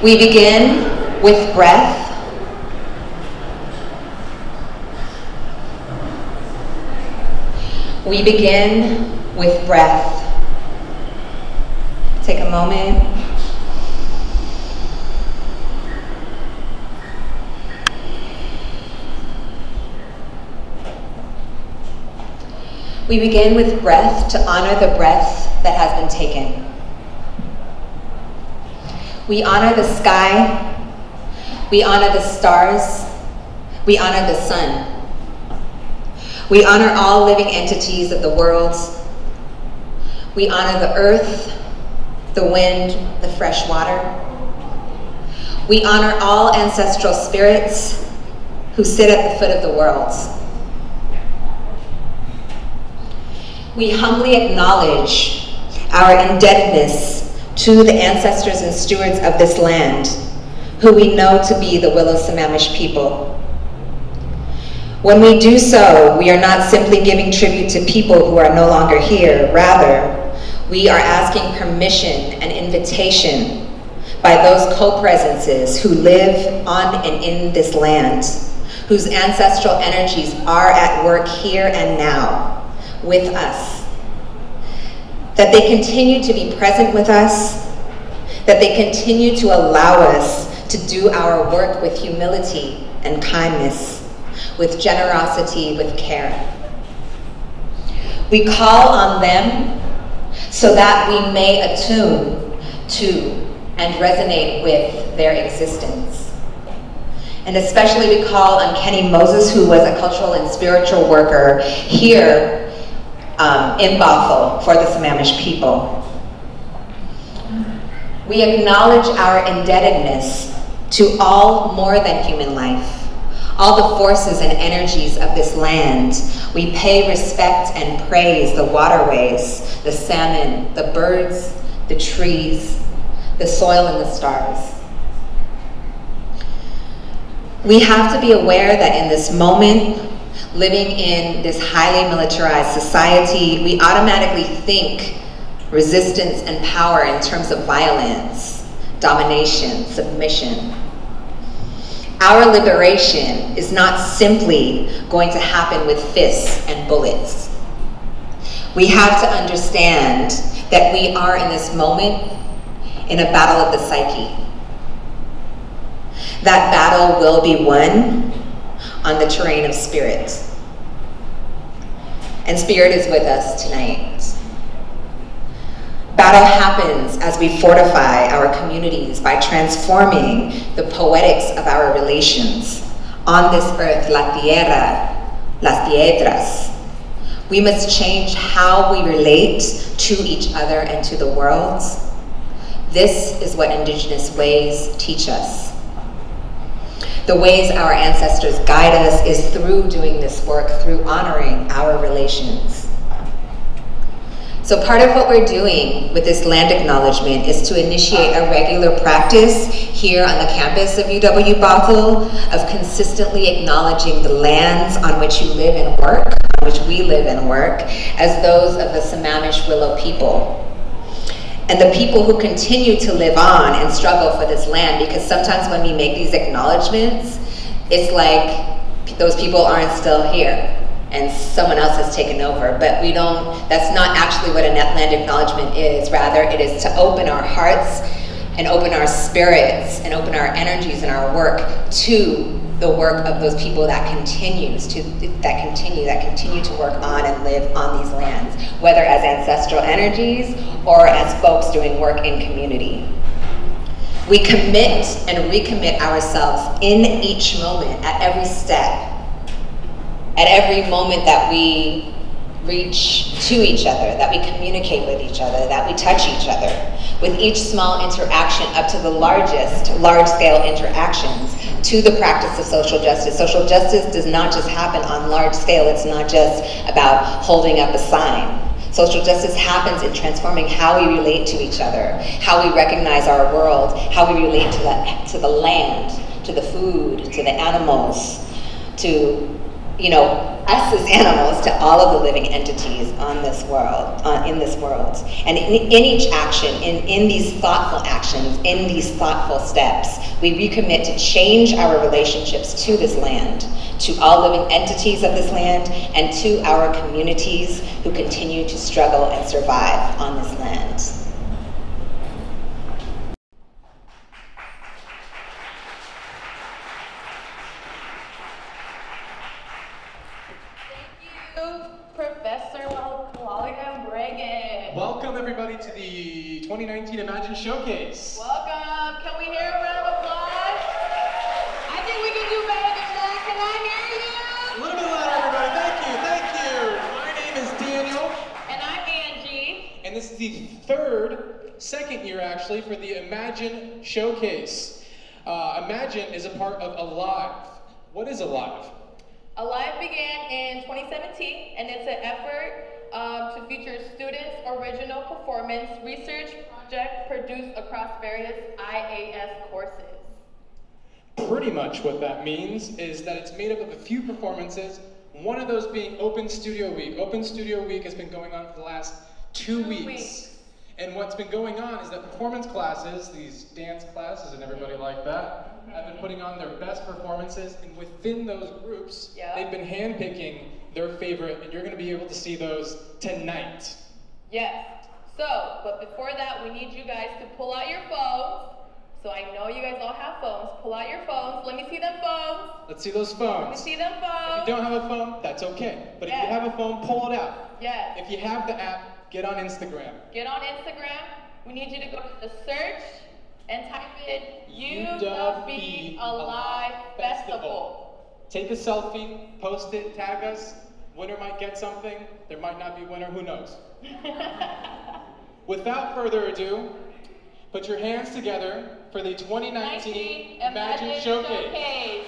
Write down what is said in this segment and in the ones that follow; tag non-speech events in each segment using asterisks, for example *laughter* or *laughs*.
We begin with breath. We begin with breath. Take a moment. We begin with breath to honor the breath that has been taken. We honor the sky. We honor the stars. We honor the sun. We honor all living entities of the world. We honor the earth, the wind, the fresh water. We honor all ancestral spirits who sit at the foot of the world. We humbly acknowledge our indebtedness to the ancestors and stewards of this land, who we know to be the Willow Sammamish people. When we do so, we are not simply giving tribute to people who are no longer here. Rather, we are asking permission and invitation by those co-presences who live on and in this land, whose ancestral energies are at work here and now with us that they continue to be present with us, that they continue to allow us to do our work with humility and kindness, with generosity, with care. We call on them so that we may attune to and resonate with their existence. And especially we call on Kenny Moses, who was a cultural and spiritual worker here um, in Bothell for the Sammamish people. We acknowledge our indebtedness to all more than human life, all the forces and energies of this land. We pay respect and praise the waterways, the salmon, the birds, the trees, the soil and the stars. We have to be aware that in this moment, living in this highly militarized society, we automatically think resistance and power in terms of violence, domination, submission. Our liberation is not simply going to happen with fists and bullets. We have to understand that we are in this moment in a battle of the psyche. That battle will be won on the terrain of spirit. And spirit is with us tonight. Battle happens as we fortify our communities by transforming the poetics of our relations on this earth, la tierra, las piedras. We must change how we relate to each other and to the world. This is what indigenous ways teach us. The ways our ancestors guide us is through doing this work, through honoring our relations. So part of what we're doing with this land acknowledgement is to initiate a regular practice here on the campus of UW Bothell of consistently acknowledging the lands on which you live and work, on which we live and work, as those of the Sammamish Willow people and the people who continue to live on and struggle for this land because sometimes when we make these acknowledgments, it's like those people aren't still here and someone else has taken over. But we don't, that's not actually what a net land acknowledgement is. Rather, it is to open our hearts and open our spirits and open our energies and our work to the work of those people that continues to that continue that continue to work on and live on these lands whether as ancestral energies or as folks doing work in community. We commit and recommit ourselves in each moment at every step at every moment that we reach to each other, that we communicate with each other, that we touch each other. With each small interaction up to the largest, large scale interactions to the practice of social justice. Social justice does not just happen on large scale, it's not just about holding up a sign. Social justice happens in transforming how we relate to each other, how we recognize our world, how we relate to the, to the land, to the food, to the animals, to you know, us as animals to all of the living entities on this world, uh, in this world. And in, in each action, in, in these thoughtful actions, in these thoughtful steps, we recommit to change our relationships to this land, to all living entities of this land, and to our communities who continue to struggle and survive on this land. Professor Claudia Bregan. Welcome everybody to the 2019 Imagine Showcase. Welcome. Can we hear a round of applause? I think we can do better than that. Can I hear A little bit louder, everybody. Thank you, thank you. My name is Daniel, And I'm Angie. and this is the third, second year actually, for the Imagine Showcase. Uh, Imagine is a part of Alive. What is Alive? Alive began in 2017, and it's an effort um, to feature students' original performance research project produced across various IAS courses. Pretty much what that means is that it's made up of a few performances, one of those being Open Studio Week. Open Studio Week has been going on for the last two, Two weeks. weeks. And what's been going on is that performance classes, these dance classes and everybody like that, have been putting on their best performances, and within those groups, Yeah. they've been handpicking their favorite, and you're going to be able to see those tonight. Yes. So, but before that, we need you guys to pull out your phones. So I know you guys all have phones. Pull out your phones. Let me see them phones. Let's see those phones. Let me see them phones. If you don't have a phone, that's okay. But if you have a phone, pull it out. Yes. If you have the app, get on Instagram. Get on Instagram. We need you to go to the search and type in UW Alive Festival. Take a selfie, post it, tag us. Winner might get something. There might not be winner. Who knows? Without further ado, put your hands together for the 2019 Imagine Showcase. Showcase.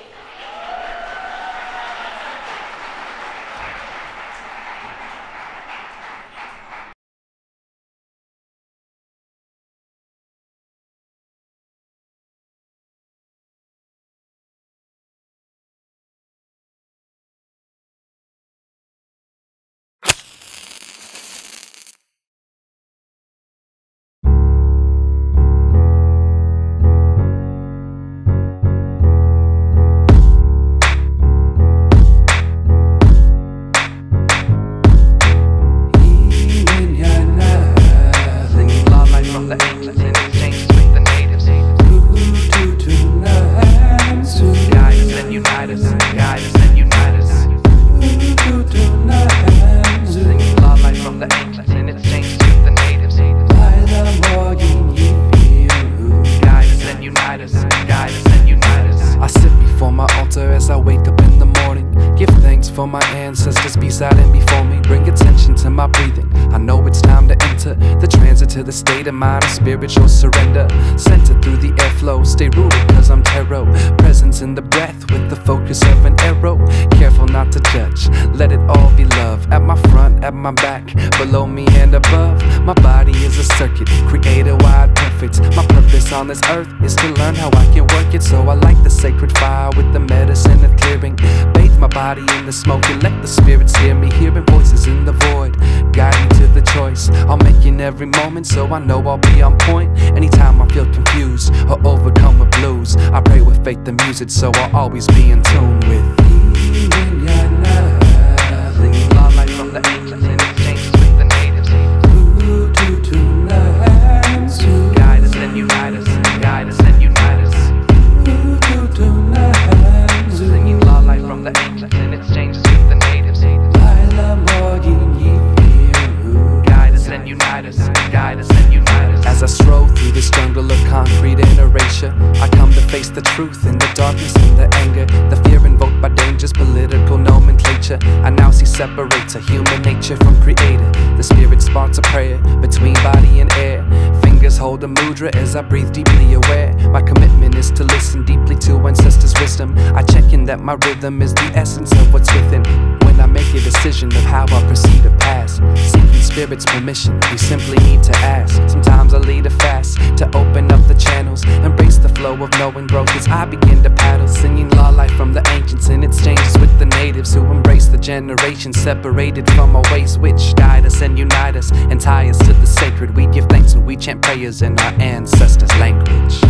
So I'll spirit's permission, we simply need to ask. Sometimes I lead a fast to open up the channels, embrace the flow of knowing growth as I begin to paddle, singing law life from the ancients in exchanges with the natives who embrace. The generations separated from our ways, which guide us and unite us and tie us to the sacred. We give thanks and we chant prayers in our ancestors' language.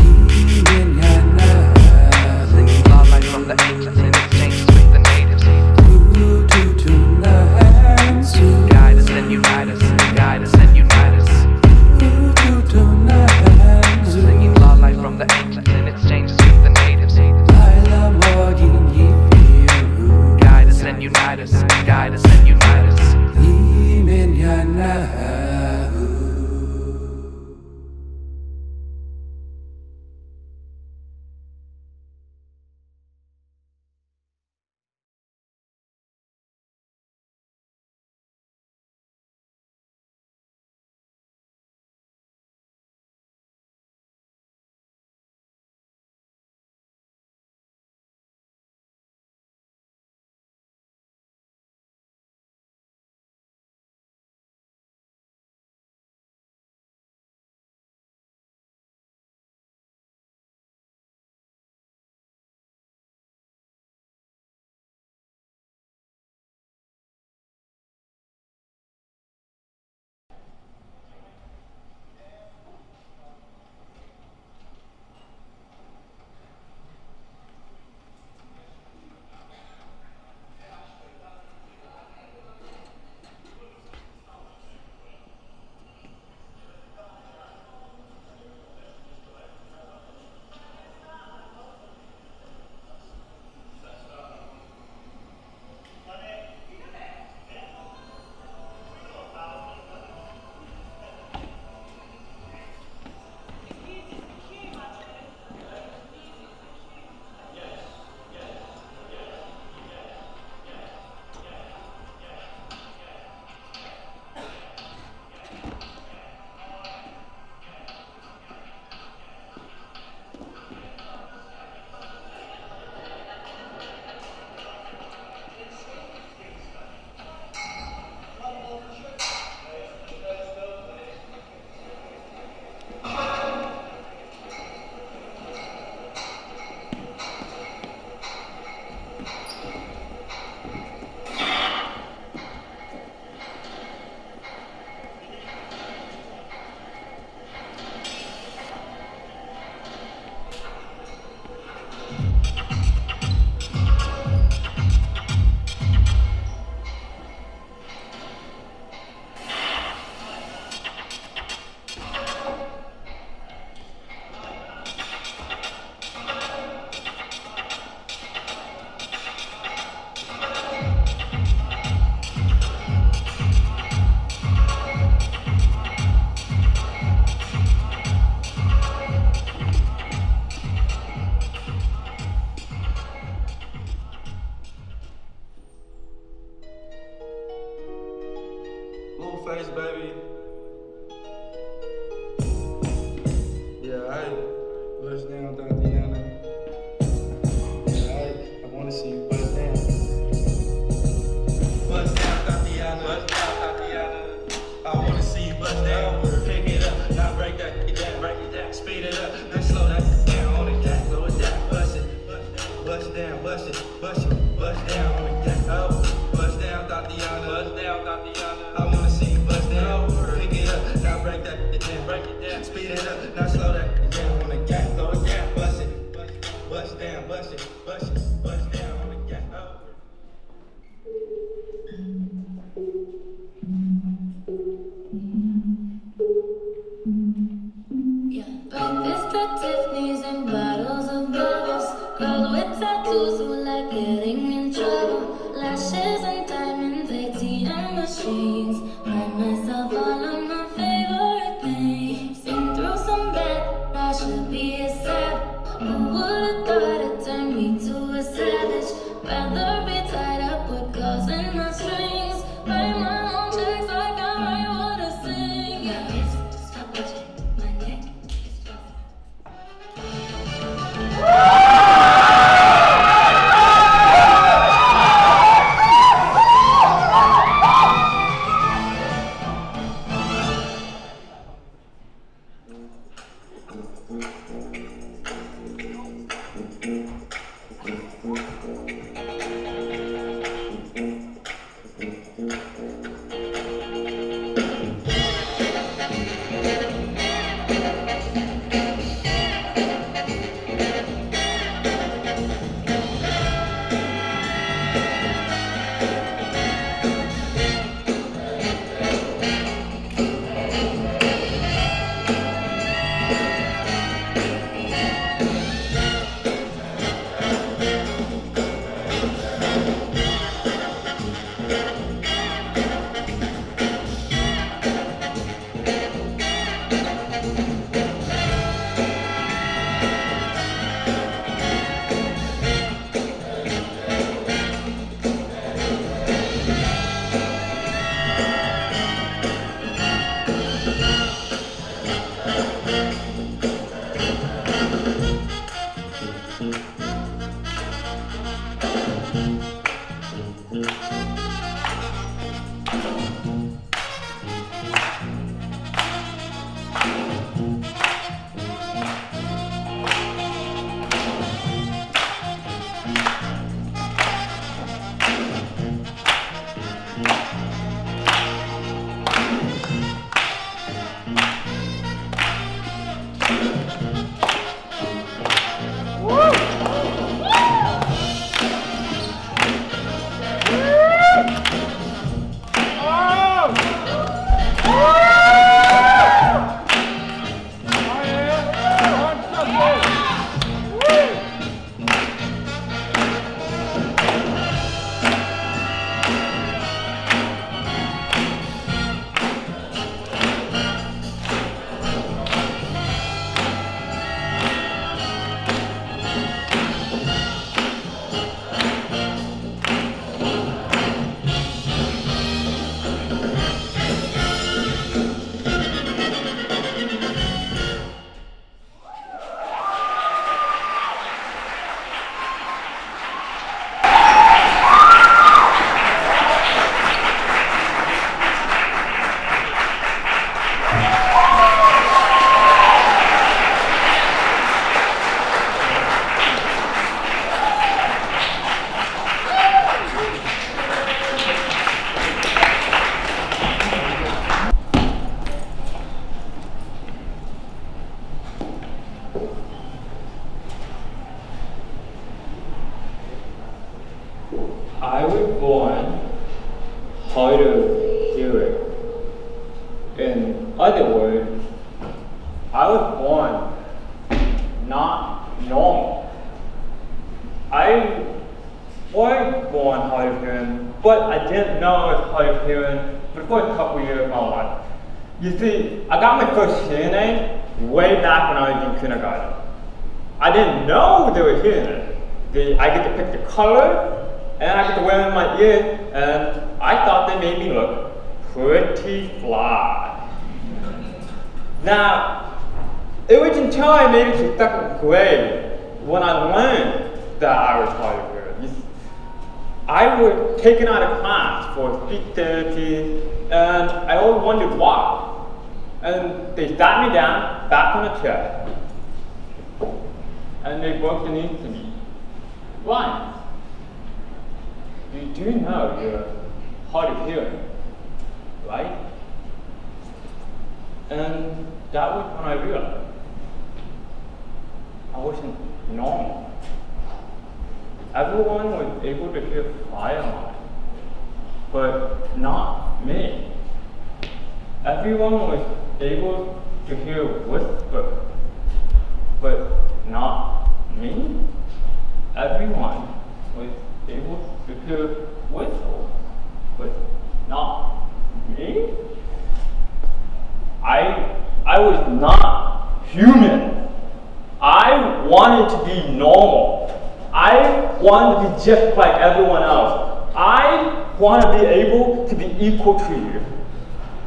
I wanted to be just like everyone else. I want to be able to be equal to you.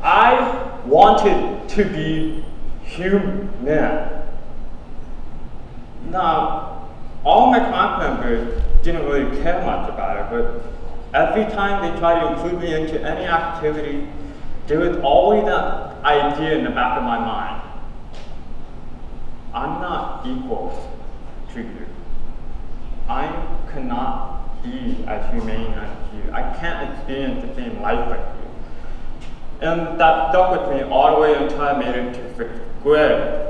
I wanted to be human. Now, all my class members didn't really care much about it, but every time they tried to include me into any activity, there was always that idea in the back of my mind. I'm not equal to you. I cannot be as humane as you. I can't experience the same life like you. And that stuck with me all the way until I made it to fifth grade.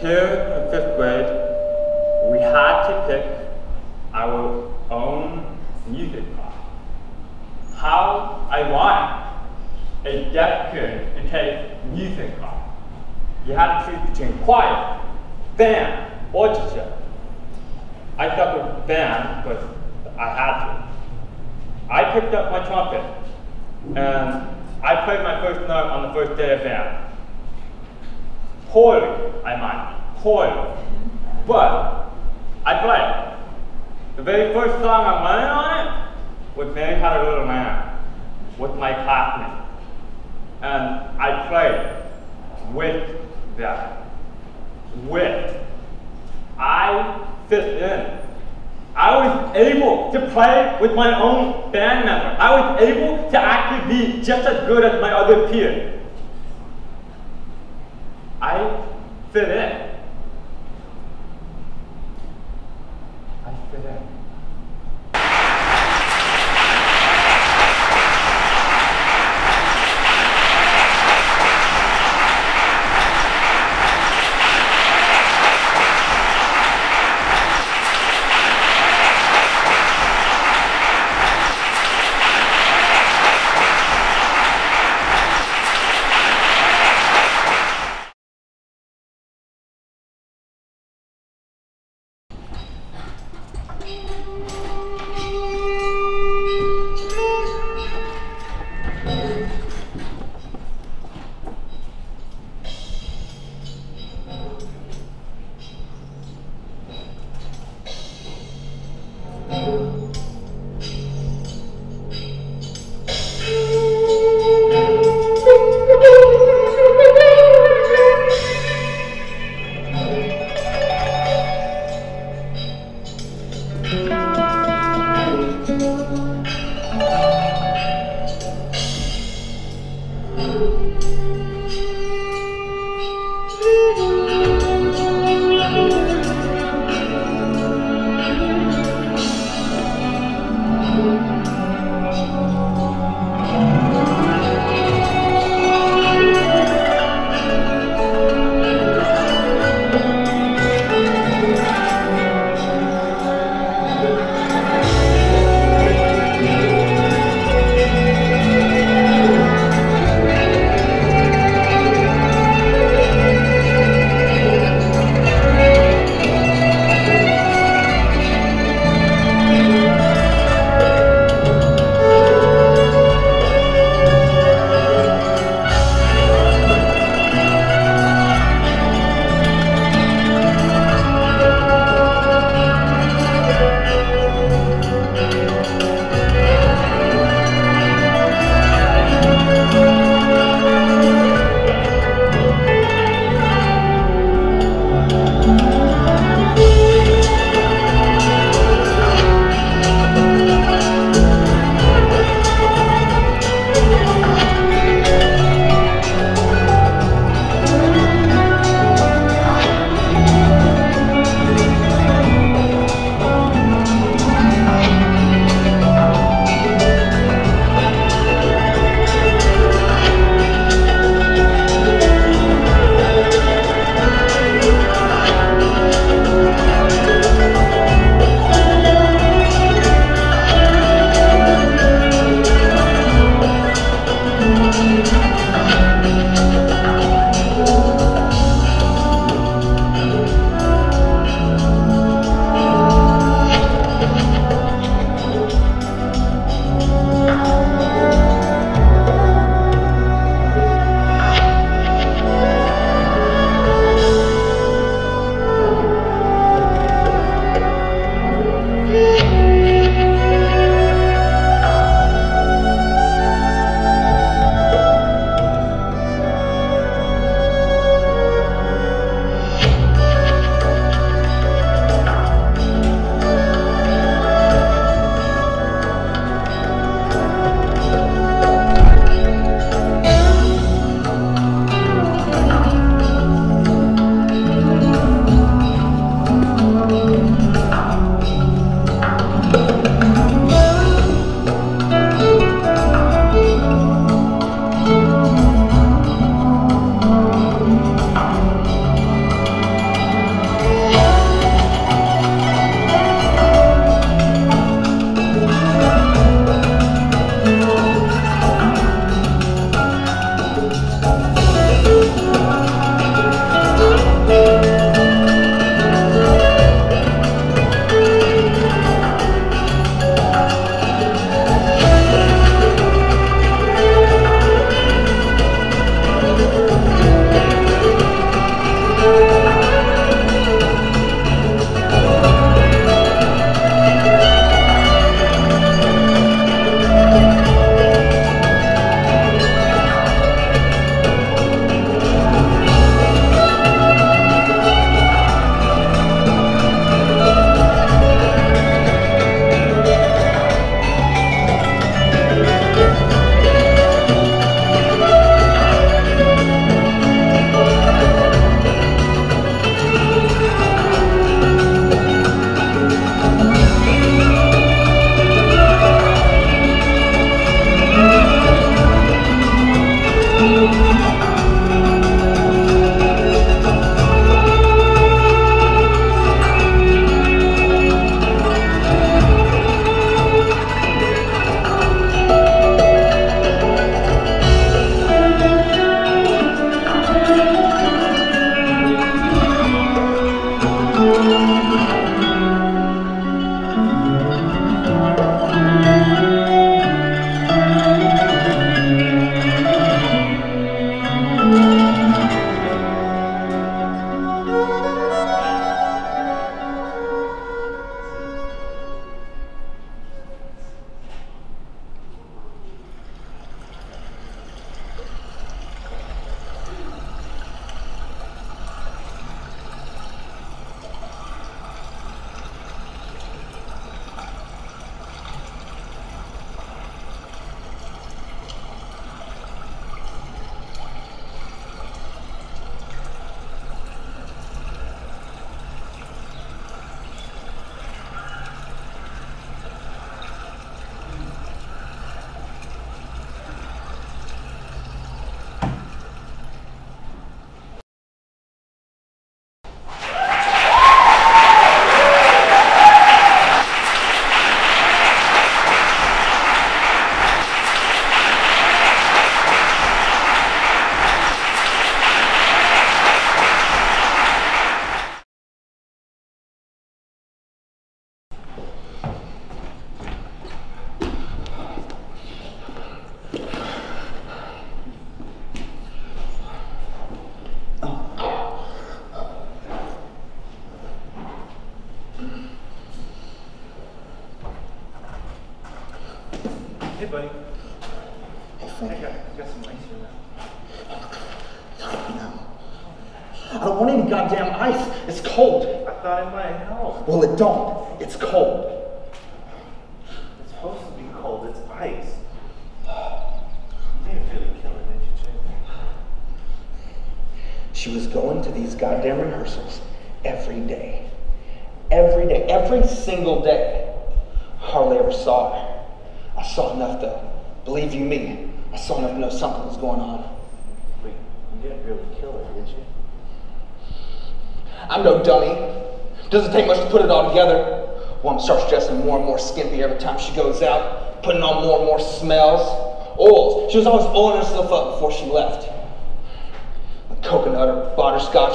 Here in fifth grade, we had to pick our own music class. How ironic a deaf kid to take music class. You had to choose between choir, band, orchestra. I stuck with band, but I had to. I picked up my trumpet, and I played my first note on the first day of band. Poorly, I mind, poorly. But I played. The very first song I learned on it was Mary Had a Little Lamb with my classmates. And I played with them. With. I fit in. I was able to play with my own band member. I was able to actually be just as good as my other peers. I fit in. Hey,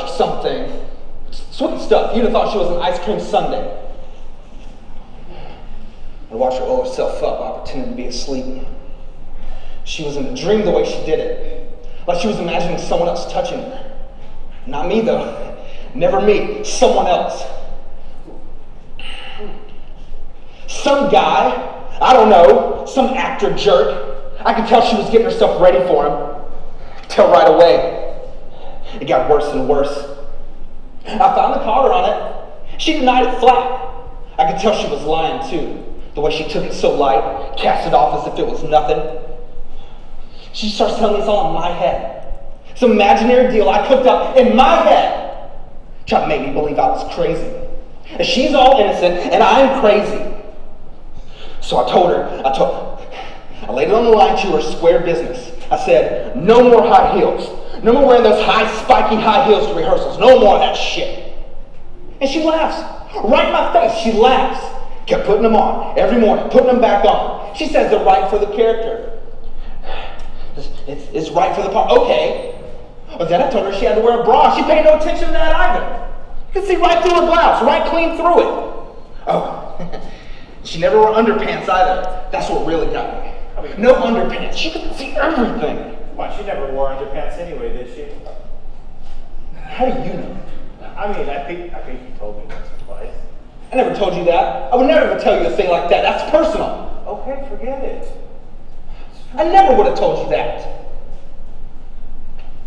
something. Sweet stuff. You'd have thought she was an ice cream sundae. I watched her oil herself up while pretending to be asleep. She was in a dream the way she did it. Like she was imagining someone else touching her. Not me though. Never me. Someone else. Some guy, I don't know, some actor jerk. I could tell she was getting herself ready for him. Tell right away. It got worse and worse. I found the collar on it. She denied it flat. I could tell she was lying too. The way she took it so light, cast it off as if it was nothing. She starts telling me it's all in my head. Some imaginary deal I cooked up in my head. Trying to make me believe I was crazy. And she's all innocent and I'm crazy. So I told her, I told I laid it on the line to her square business. I said, no more high heels. No more wearing those high, spiky high heels to rehearsals. No more of that shit. And she laughs. Right in my face, she laughs. Kept putting them on every morning, putting them back on. She says they're right for the character. It's, it's, it's right for the part. Okay. But then I told her she had to wear a bra. She paid no attention to that either. You can see right through her blouse, right clean through it. Oh, *laughs* she never wore underpants either. That's what really got me. No underpants. She could see everything. Why, she never wore underpants anyway, did she? How do you know? I mean, I think I think you told me once or twice. I never told you that. I would never tell you a thing like that. That's personal. Okay, forget it. I never would have told you that.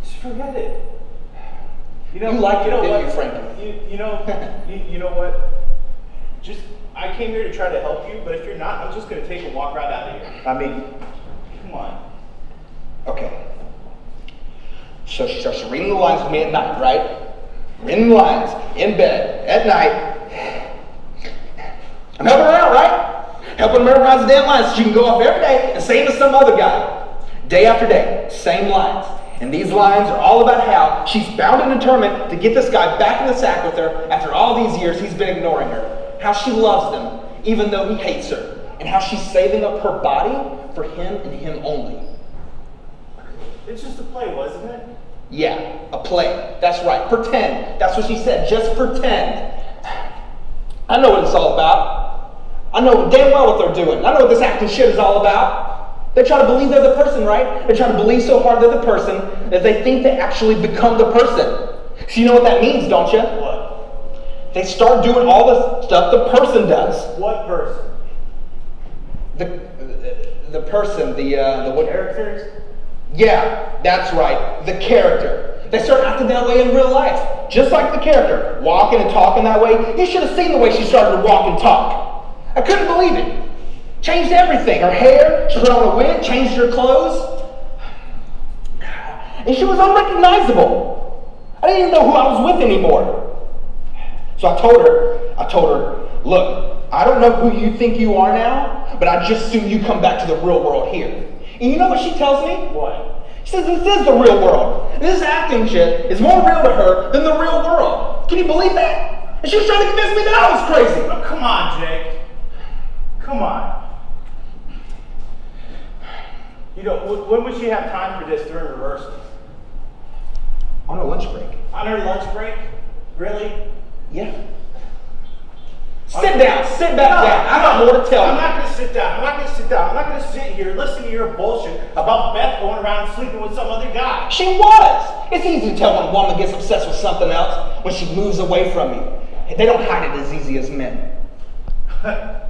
Just forget it. You know, You like you it, know didn't what? you, Frankie? You, you know, *laughs* you, you know what? Just, I came here to try to help you, but if you're not, I'm just gonna take a walk right out of here. I mean, come on. Okay. So she starts reading the lines with me at night, right? Reading the lines in bed at night. I'm helping her out, right? Helping her memorize the damn lines so she can go off every day and say to some other guy. Day after day, same lines. And these lines are all about how she's bound and determined to get this guy back in the sack with her after all these years he's been ignoring her. How she loves him, even though he hates her. And how she's saving up her body for him and him only. It's just a play, wasn't it? Yeah, a play. That's right. Pretend. That's what she said. Just pretend. I know what it's all about. I know damn well what they're doing. I know what this acting shit is all about. They try to believe they're the person, right? They try to believe so hard they're the person that they think they actually become the person. So you know what that means, don't you? What? They start doing all the stuff the person does. What person? The the person, the uh, the what? Characters? Yeah, that's right. The character. They start acting that way in real life. Just like the character. Walking and talking that way. You should have seen the way she started to walk and talk. I couldn't believe it. Changed everything. Her hair, she put on a wig, changed her clothes. And she was unrecognizable. I didn't even know who I was with anymore. So I told her, I told her, look, I don't know who you think you are now, but I just assume you come back to the real world here. And you know what she tells me? What? She says this is the real world. This acting shit is more real to her than the real world. Can you believe that? And she was trying to convince me that I was crazy. Oh, come on, Jake. Come on. You know, when would she have time for this during rehearsals? On a lunch break. On her lunch break? Really? Yeah. Sit down. Sit back No, down. I got more to tell you. I'm you. not gonna sit down. I'm not gonna sit down. I'm not gonna sit here and listen to your bullshit about Beth going around sleeping with some other guy. She was. It's easy to tell when a woman gets obsessed with something else when she moves away from you. They don't hide it as easy as men. *laughs*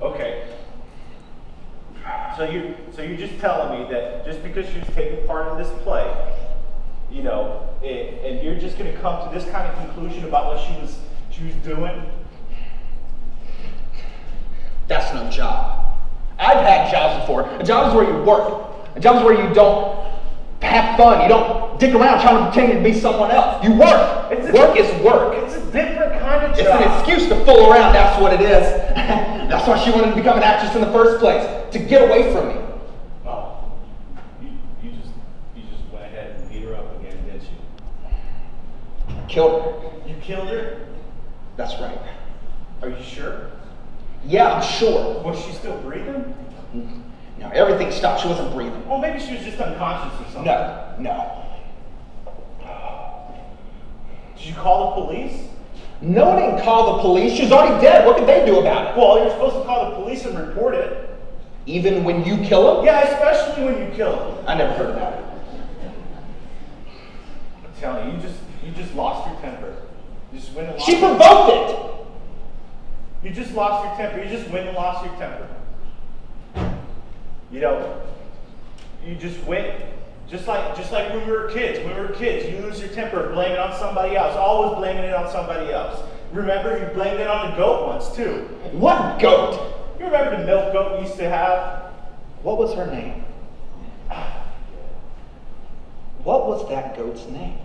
Okay. So you, so you're just telling me that just because she was taking part in this play, you know, and, and you're just going to come to this kind of conclusion about what she was, was doing? That's no job. I've had jobs before. A job is where you work. A job is where you don't have fun. You don't dick around trying to pretend to be someone else. You work. It's a- work is work. It's a different kind of job. It's an excuse to fool around, that's what it is. *laughs* that's why she wanted to become an actress in the first place, to get away from me. Oh, you, you just, you just went ahead and beat her up again, didn't you? Killed her. You killed her? That's right. Are you sure? Yeah, I'm sure. Was she still breathing? Mm-hmm. No, everything stopped. She wasn't breathing. Well, maybe she was just unconscious or something. No, no. Did you call the police? No one didn't call the police. She was already dead. What could they do about it? Well, you're supposed to call the police and report it. Even when you kill them? Yeah, especially when you kill them. I never heard of that. I'm telling you, you just, you just lost your temper. You just went and lost She provoked it. You just lost your temper. You just went and lost your temper. You know, you just went, just like just like when we were kids. When we were kids, you lose your temper, blame it on somebody else. Always blaming it on somebody else. Remember, you blamed it on the goat once too. What goat? You remember the milk goat we used to have? What was her name? *sighs* What was that goat's name?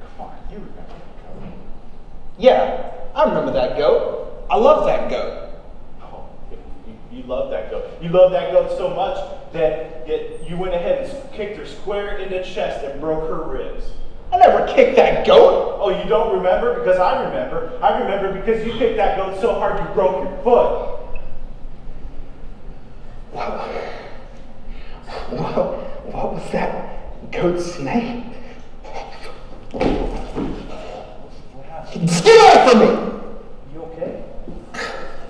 Come on, you remember. Yeah, I remember that goat. I love that goat. Oh, you, you love that goat. You love that goat so much that, that you went ahead and kicked her square in the chest and broke her ribs. I never kicked that goat. Oh, you don't remember? Because I remember. I remember because you kicked that goat so hard you broke your foot. What, what was that goat's name? Get away from me! You okay?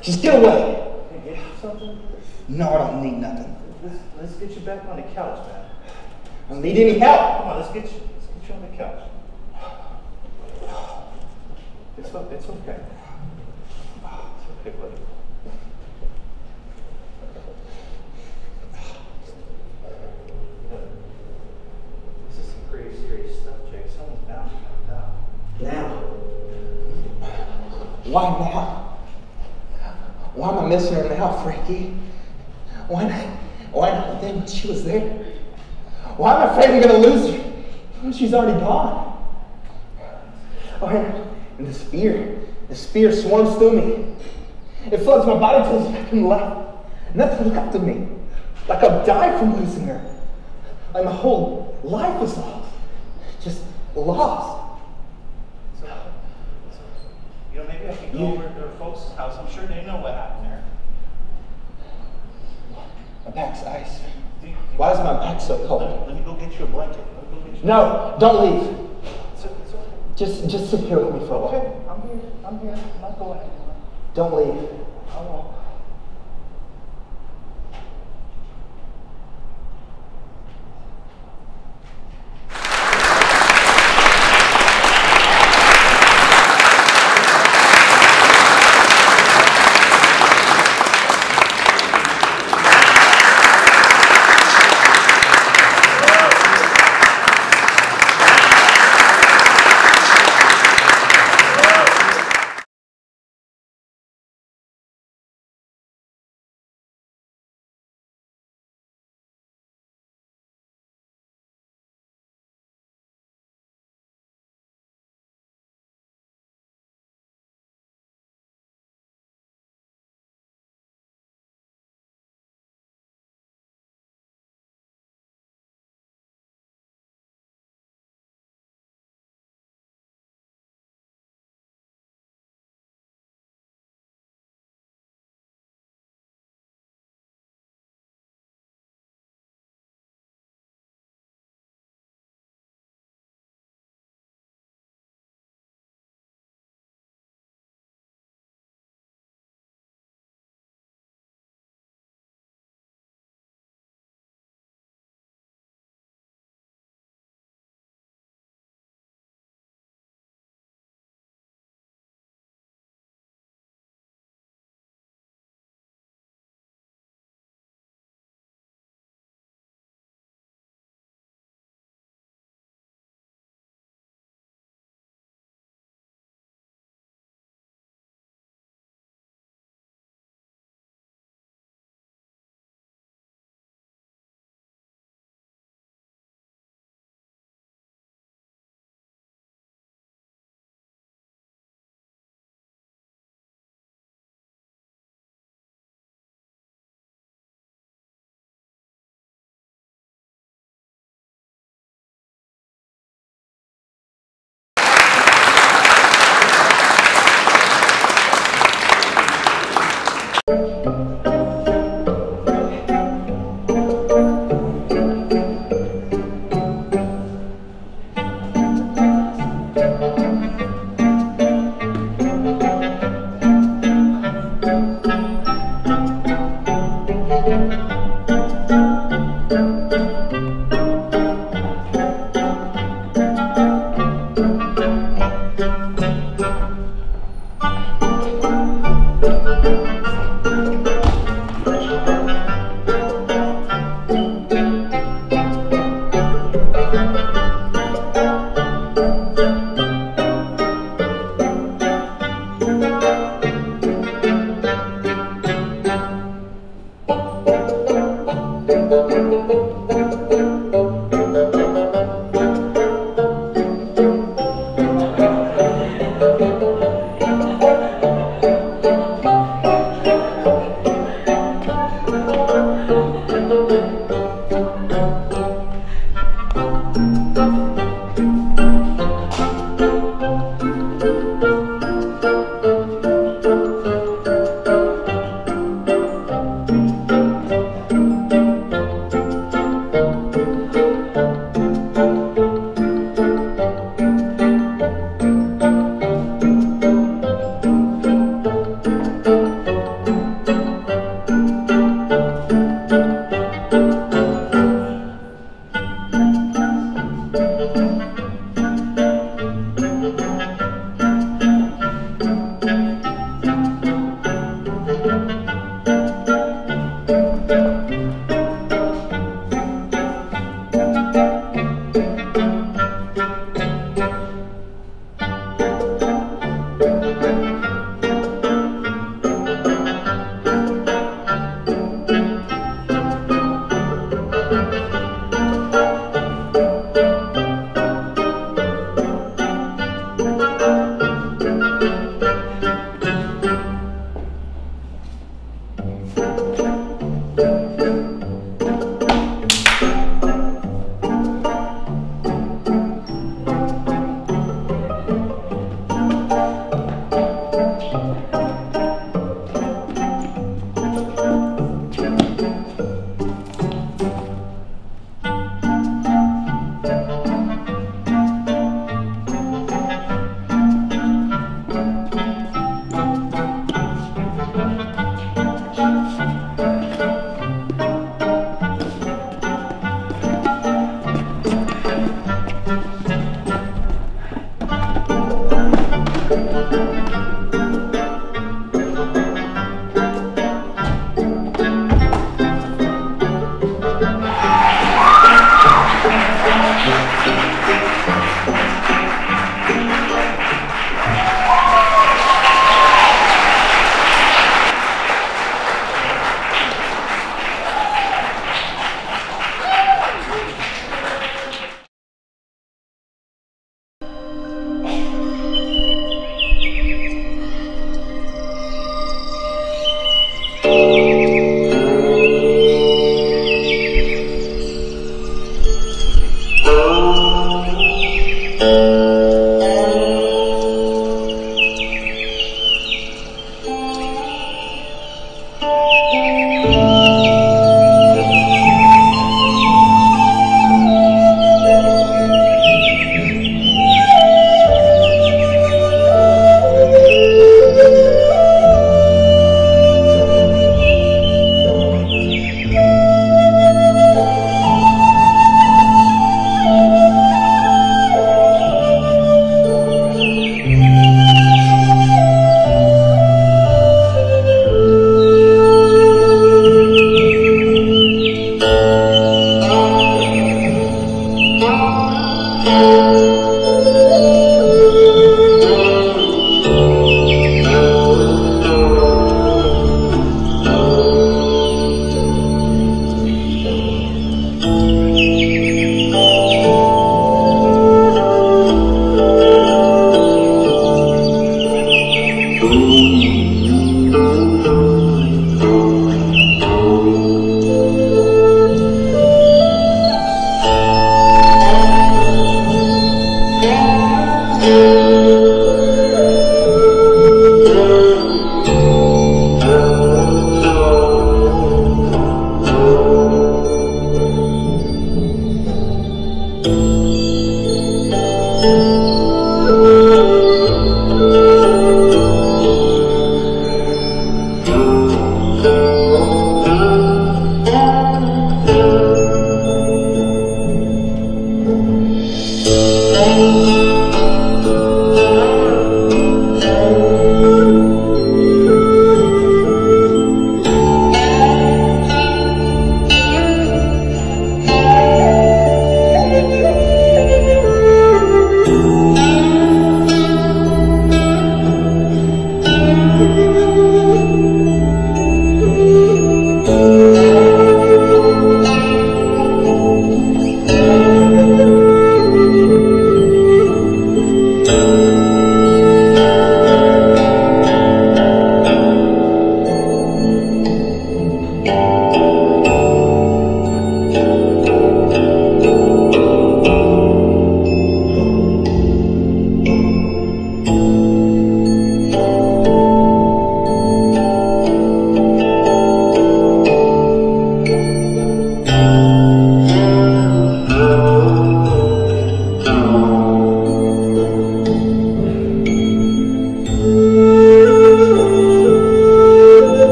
Just get away. Can I get you something? No, I don't need nothing. Let's, let's get you back on the couch, man. I don't need any help. Come on, let's get you, let's get you on the couch. It's, it's okay. It's okay, buddy. This is some pretty serious stuff, Jake. Someone's bound to find out. Now. Why now? Why am I missing her now, Frankie? Why not? Why not then when she was there? Why am I afraid I'm gonna lose her she's already gone? Oh, and, and this fear, this fear swarms through me. It floods my body till there's nothing left, nothing left of me. Like I'll die from losing her. Like my whole life is lost, just lost. So, so, you know, maybe I can go You- over to her folks' house. I'm sure they know what happened there. My back's ice. Why is my back so cold? let me go get you a blanket. Let me go get you. No, don't leave. It's, it's okay. Just, just sit here with me for a while. Okay, I'm here. I'm here. I'm not going anywhere. Don't leave. I won't.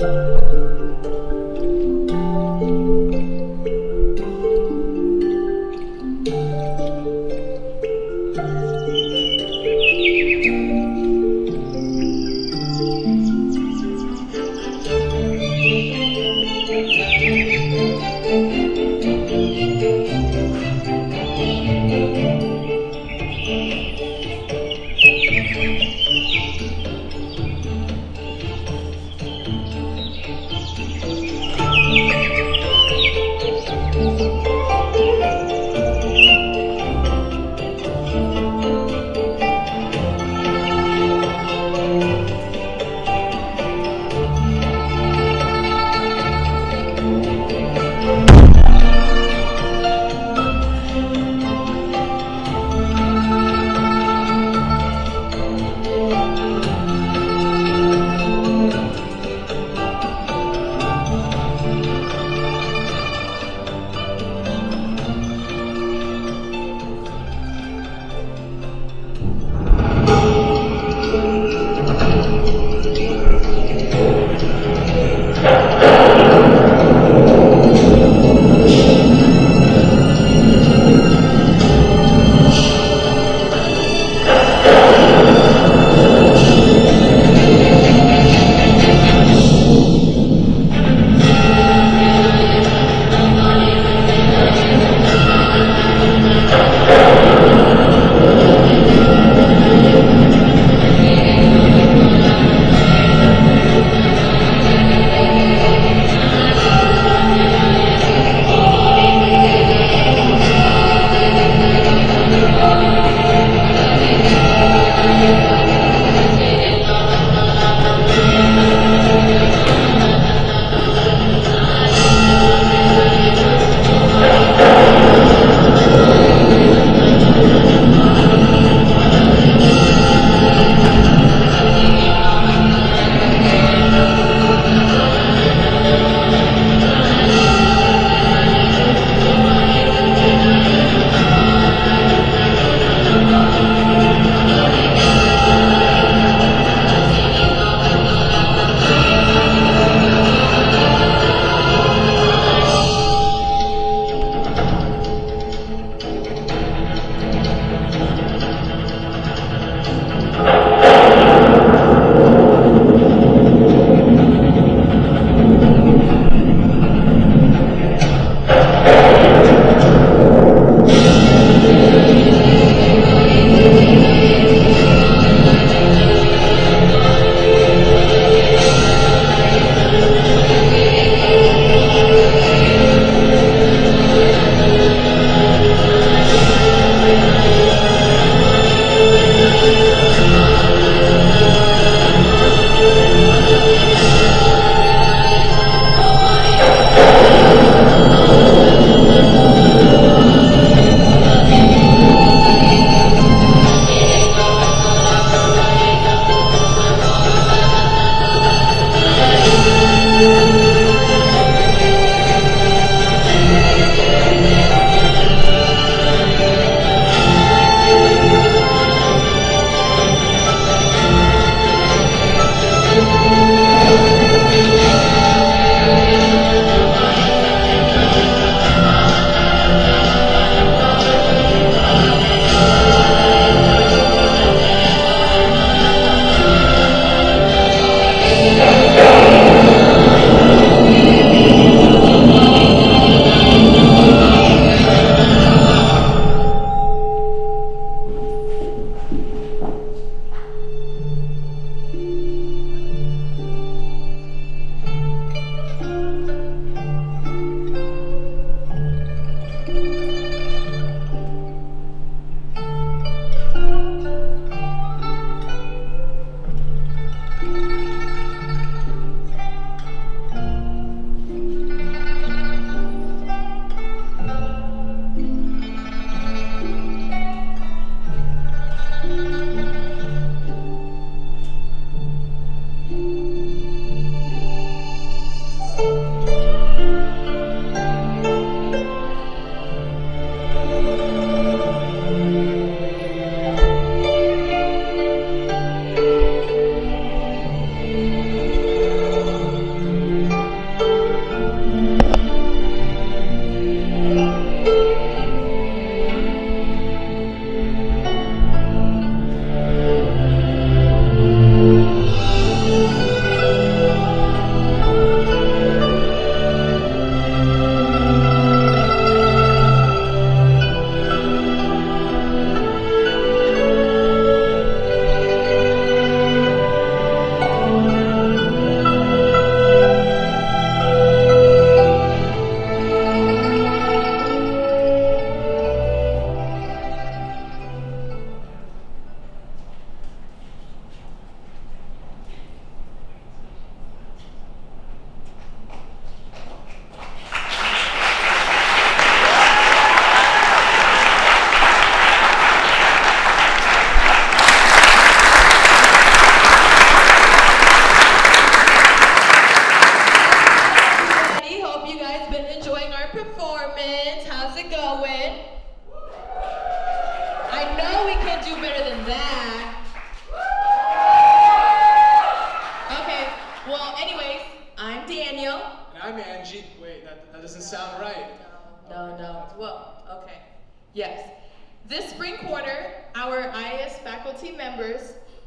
Música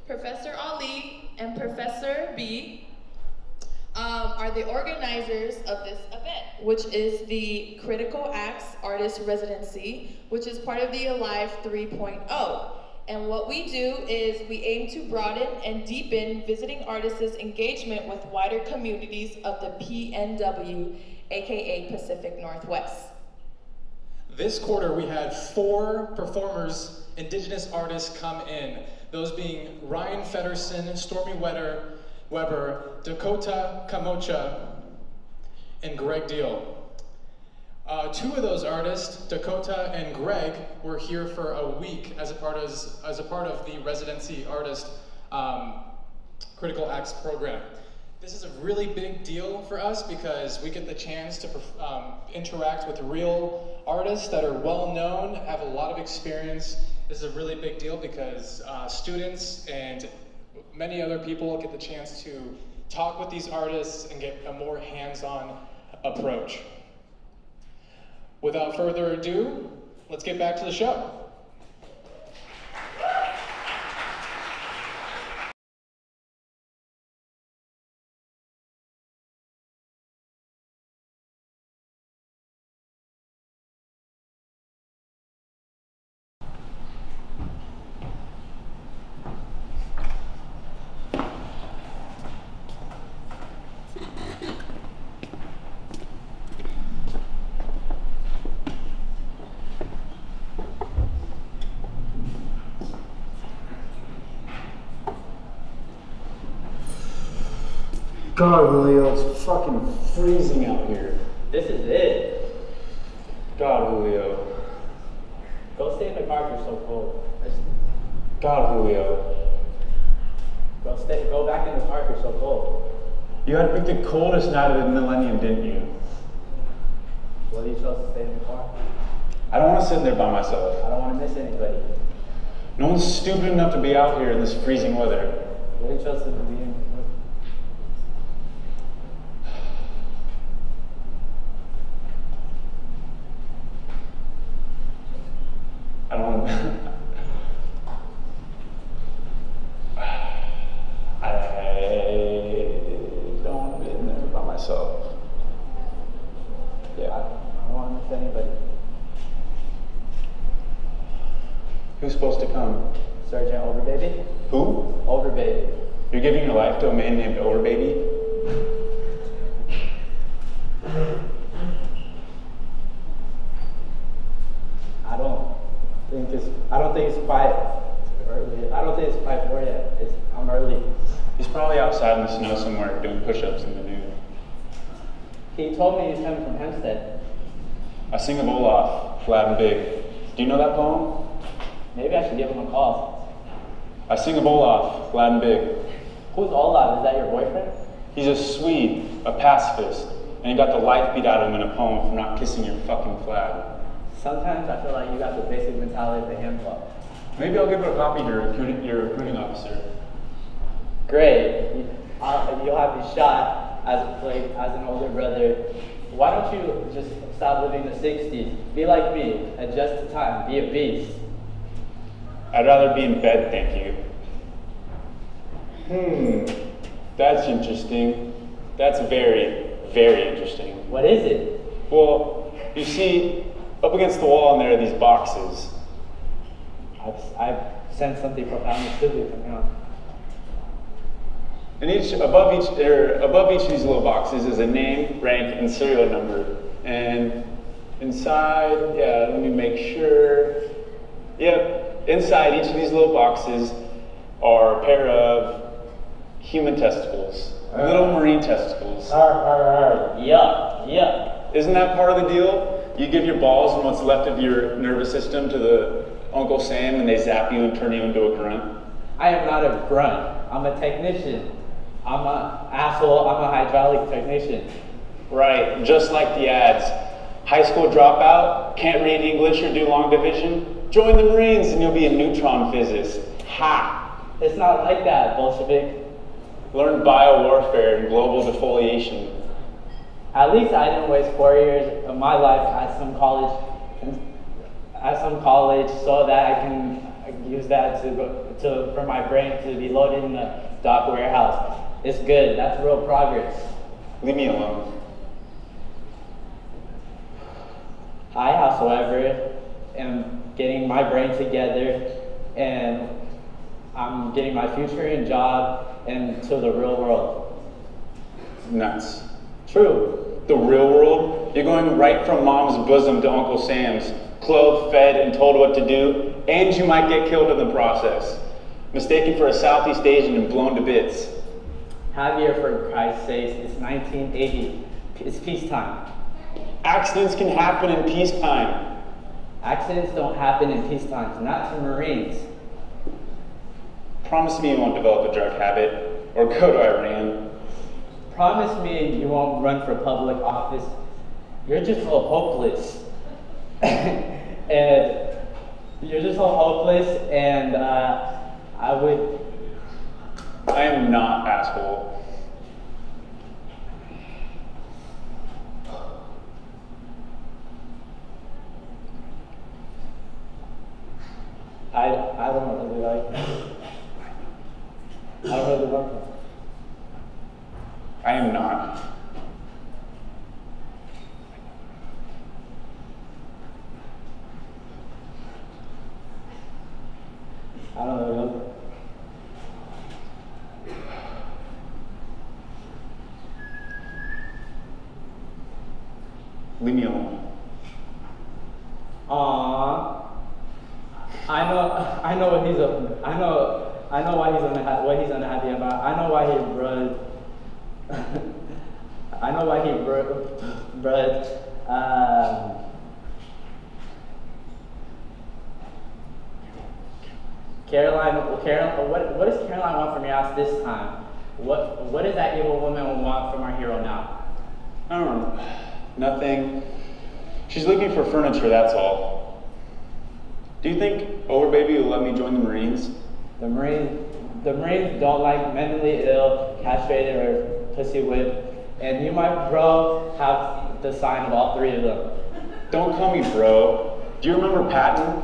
Professor Ali and Professor B, um, are the organizers of this event, which is the Critical Acts Artist Residency, which is part of the Alive 3.0. And what we do is we aim to broaden and deepen visiting artists' engagement with wider communities of the PNW, aka Pacific Northwest. This quarter, we had four performers, indigenous artists come in. Those being Ryan Feddersen, Stormy Weber, Weber Dakota Camacho, and Greg Deal. Uh, two of those artists, Dakota and Greg, were here for a week as a part of, as a part of the residency artist um, critical acts program. This is a really big deal for us because we get the chance to um, interact with real artists that are well known, have a lot of experience. This is a really big deal because uh, students and many other people get the chance to talk with these artists and get a more hands-on approach. Without further ado, let's get back to the show. God, Julio, it's fucking freezing out here. This is it. God, Julio. Go stay in the car if you're so cold. God, Julio. Go stay. Go back in the car if you're so cold. You had to pick the coldest night of the millennium, didn't you? Well, you chose to stay in the car. I don't want to sit in there by myself. I don't want to miss anybody. No one's stupid enough to be out here in this freezing weather. Well, you chose to be in. I don't want to. I don't want to be in there by myself. Yeah. I don't want to miss anybody. Who's supposed to come? Sergeant Overbaby. Who? Overbaby. You're giving your life to a man named Overbaby? I don't think it's. I don't think it's quite early. I don't think it's quite four yet. It's, I'm early. He's probably outside in the snow somewhere doing push-ups in the nude. He told me he's coming from Hempstead. I sing of Olaf, flat and big. Do you know that poem? Maybe I should give him a call. I sing of Olaf, flat and big. Who's Olaf? Is that your boyfriend? He's a Swede, a pacifist, and he got the life beat out of him in a poem for not kissing your fucking flag. Sometimes I feel like you got the basic mentality of the hand club. Maybe I'll give it a copy to your recruiting, your recruiting officer. Great. I'll- You'll have me shot as like as an older brother. Why don't you just stop living the 60s? Be like me, adjust to time, be a beast. I'd rather be in bed, thank you. Hmm, that's interesting. That's very, very interesting. What is it? Well, you see, up against the wall, and there are these boxes. I've, I've sensed something profoundly stupid coming on. And each above each or above each of these little boxes is a name, rank, and serial number. And inside, yeah, let me make sure. Yep, inside each of these little boxes are a pair of human testicles, little marine testicles. Yeah, yeah. Isn't that part of the deal? You give your balls and what's left of your nervous system to the Uncle Sam, and they zap you and turn you into a grunt. I am not a grunt. I'm a technician. I'm a asshole. I'm a hydraulic technician. Right, just like the ads. High school dropout, can't read English or do long division? Join the Marines and you'll be a neutron physicist. Ha! It's not like that, Bolshevik. Learn biowarfare and global defoliation. At least I didn't waste four years of my life at some college, at some college, so that I can use that to to for my brain to be loaded in the dock warehouse. It's good. That's real progress. Leave me alone. I, howsoever, am getting my brain together and I'm getting my future and job into the real world. Nuts. True. The real world? You're going right from mom's bosom to Uncle Sam's, clothed, fed, and told what to do, and you might get killed in the process. Mistaken for a Southeast Asian and blown to bits. Javier, for Christ's sake, it's 1980. It's peacetime. Accidents can happen in peacetime. Accidents don't happen in peacetime, not to Marines. Promise me you won't develop a drug habit or go to Iran. Promise me you won't run for public office. You're just so hopeless. *laughs* and you're just so hopeless, and uh, I would. I am not asshole. I, I don't know really like I don't really like it. I am not. I don't really like it. Leave me alone. Aww. I know, I know what he's up. I know, I know why he's unhappy. What he's unhappy about. I know why he bro. I know why he bro, bro. Um, Caroline, Caroline, what, what does Caroline want from your house this time? What, what does that evil woman want from our hero now? I don't know. Nothing. She's looking for furniture, that's all. Do you think oh, Over Baby will let me join the Marines? The Marines, the Marines don't like mentally ill, castrated, or pussy whipped. And you, my bro, have the sign of all three of them. Don't call me bro. Do you remember Patton?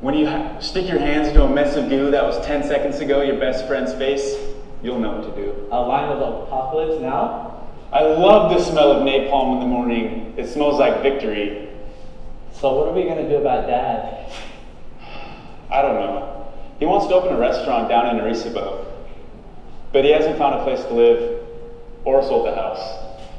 When you stick your hands into a mess of goo that was 10 seconds ago your best friend's face, you'll know what to do. A line of apocalypse now? I love the smell of napalm in the morning. It smells like victory. So what are we gonna do about Dad? I don't know. He wants to open a restaurant down in Arecibo, but he hasn't found a place to live or sold the house.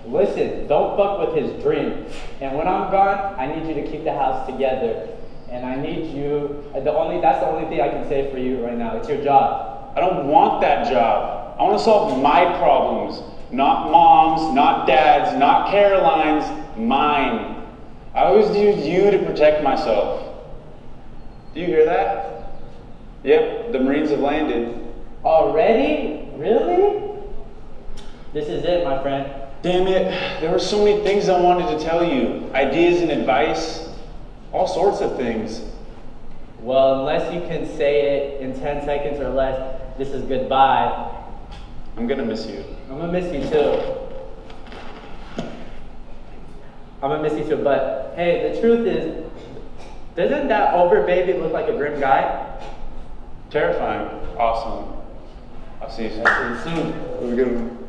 Listen, don't fuck with his dream. And when I'm gone, I need you to keep the house together. And I need you. Uh, the only that's the only thing I can say for you right now. It's your job. I don't want that job. I want to solve my problems, not mom's, not dad's, not Caroline's, mine. I always use you to protect myself. Do you hear that? Yep, the Marines have landed. Already? Really? This is it, my friend. Damn it, there were so many things I wanted to tell you ideas and advice, all sorts of things. Well, unless you can say it in 10 seconds or less, this is goodbye. I'm gonna miss you. I'm gonna miss you too. I'm gonna miss you too, but hey, the truth is, doesn't that over baby look like a grim guy? Terrifying. Awesome. I'll see you soon. I'll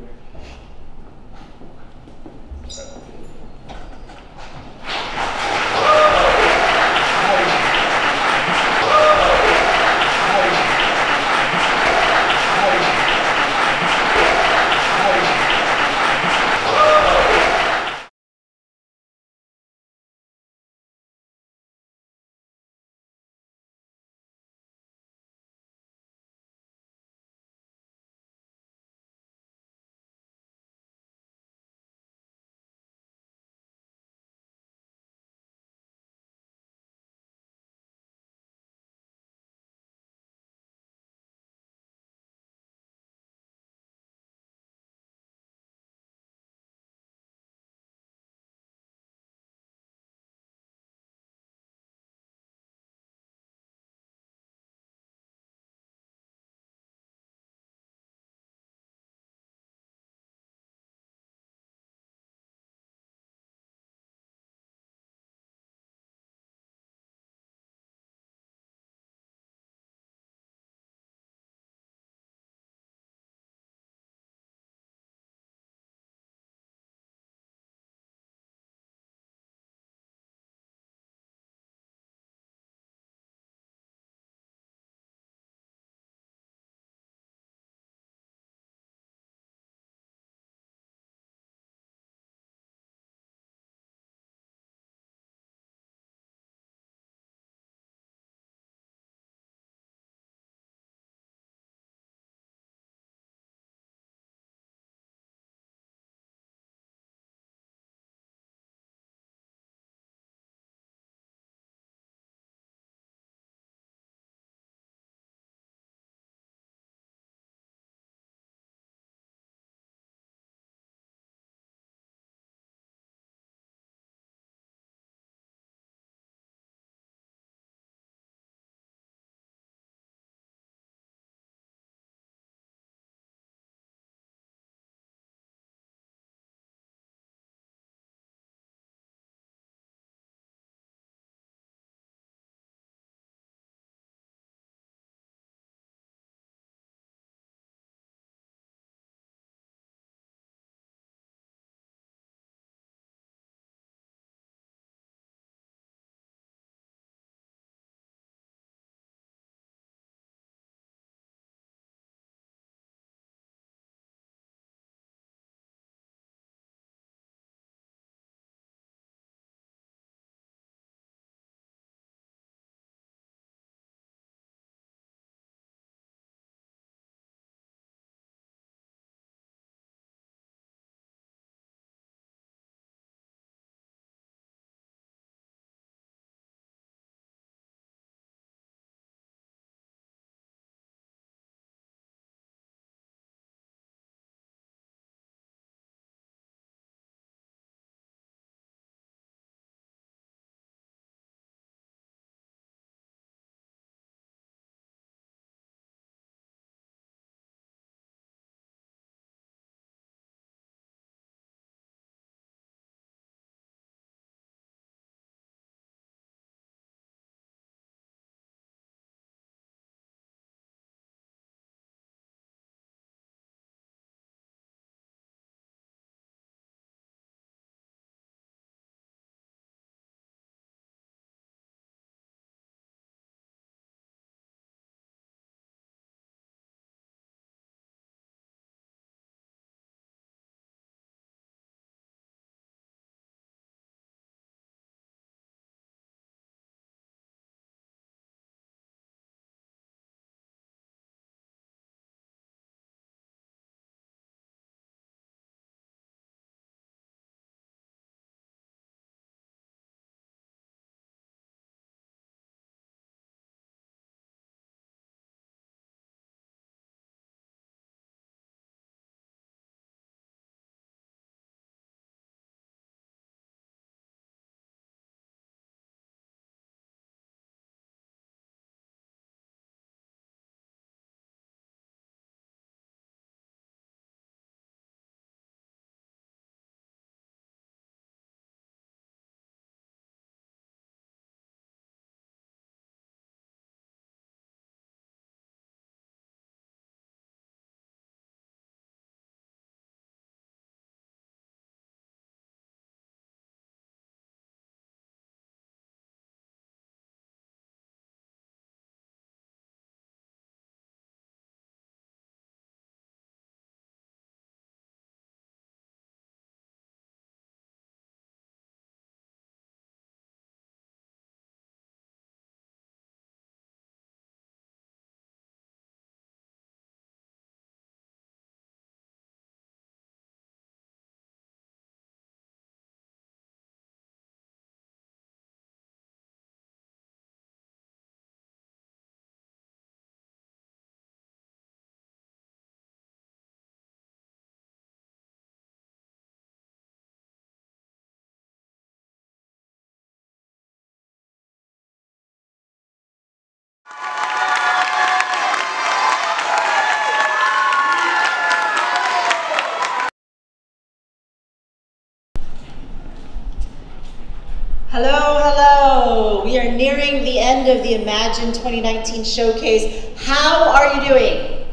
see you soon. Have a good one. nearing the end of the Imagine 2019 showcase. How are you doing?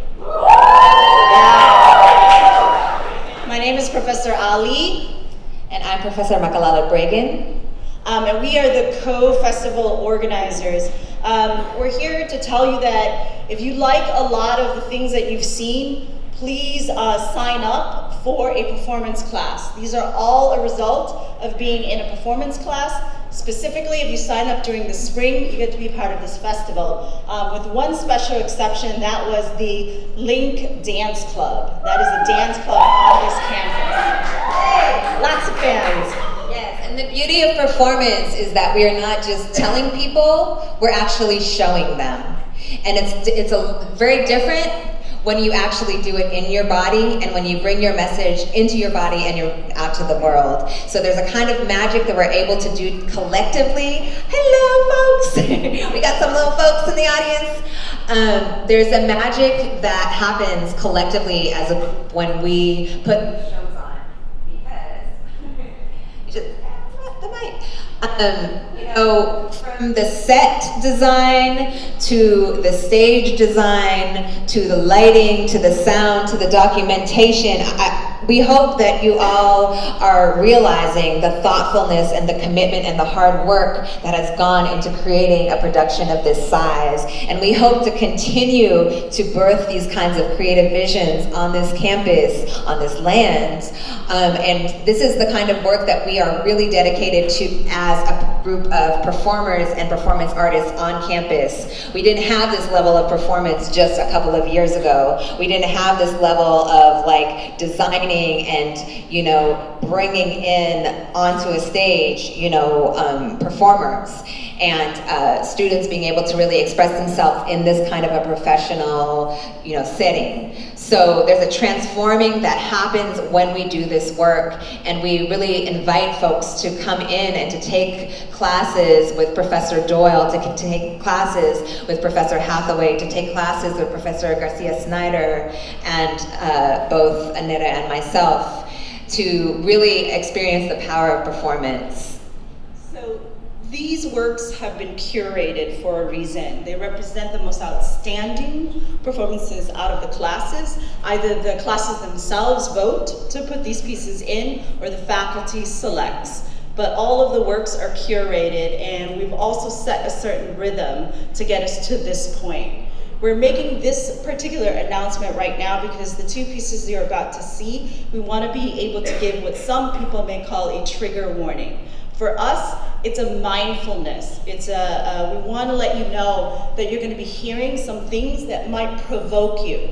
My name is Professor Ali. And I'm Professor Makalala Bregan. Um, and we are the co-festival organizers. Um, we're here to tell you that if you like a lot of the things that you've seen, please uh, sign up for a performance class. These are all a result of being in a performance class. Specifically, if you sign up during the spring, you get to be part of this festival. Um, with one special exception, that was the Link Dance Club. That is a dance club on this campus. Hey! Lots of fans. Yes, and the beauty of performance is that we are not just telling people, we're actually showing them. And it's, it's a very different when you actually do it in your body and when you bring your message into your body and you're out to the world. So there's a kind of magic that we're able to do collectively. Hello, folks. *laughs* we got some little folks in the audience. Um, there's a magic that happens collectively as a, when we put shows on because *laughs* just. Um, you know, from the set design to the stage design to the lighting to the sound to the documentation, I, we hope that you all are realizing the thoughtfulness and the commitment and the hard work that has gone into creating a production of this size. And we hope to continue to birth these kinds of creative visions on this campus, on this land. Um, and this is the kind of work that we are really dedicated to as a group of performers and performance artists on campus. We didn't have this level of performance just a couple of years ago. We didn't have this level of like designing and, you know, bringing in onto a stage, you know, um, performers and uh, students being able to really express themselves in this kind of a professional, you know, setting. So there's a transforming that happens when we do this work, and we really invite folks to come in and to take classes with Professor Doyle, to take classes with Professor Hathaway, to take classes with Professor Garcia Snyder, and uh, both Anita and myself, to really experience the power of performance. So these works have been curated for a reason. They represent the most outstanding performances out of the classes. Either the classes themselves vote to put these pieces in or the faculty selects. But all of the works are curated and we've also set a certain rhythm to get us to this point. We're making this particular announcement right now because the two pieces you're about to see, we want to be able to give what some people may call a trigger warning. For us, it's a mindfulness. It's a, we want to let you know that you're going to be hearing some things that might provoke you.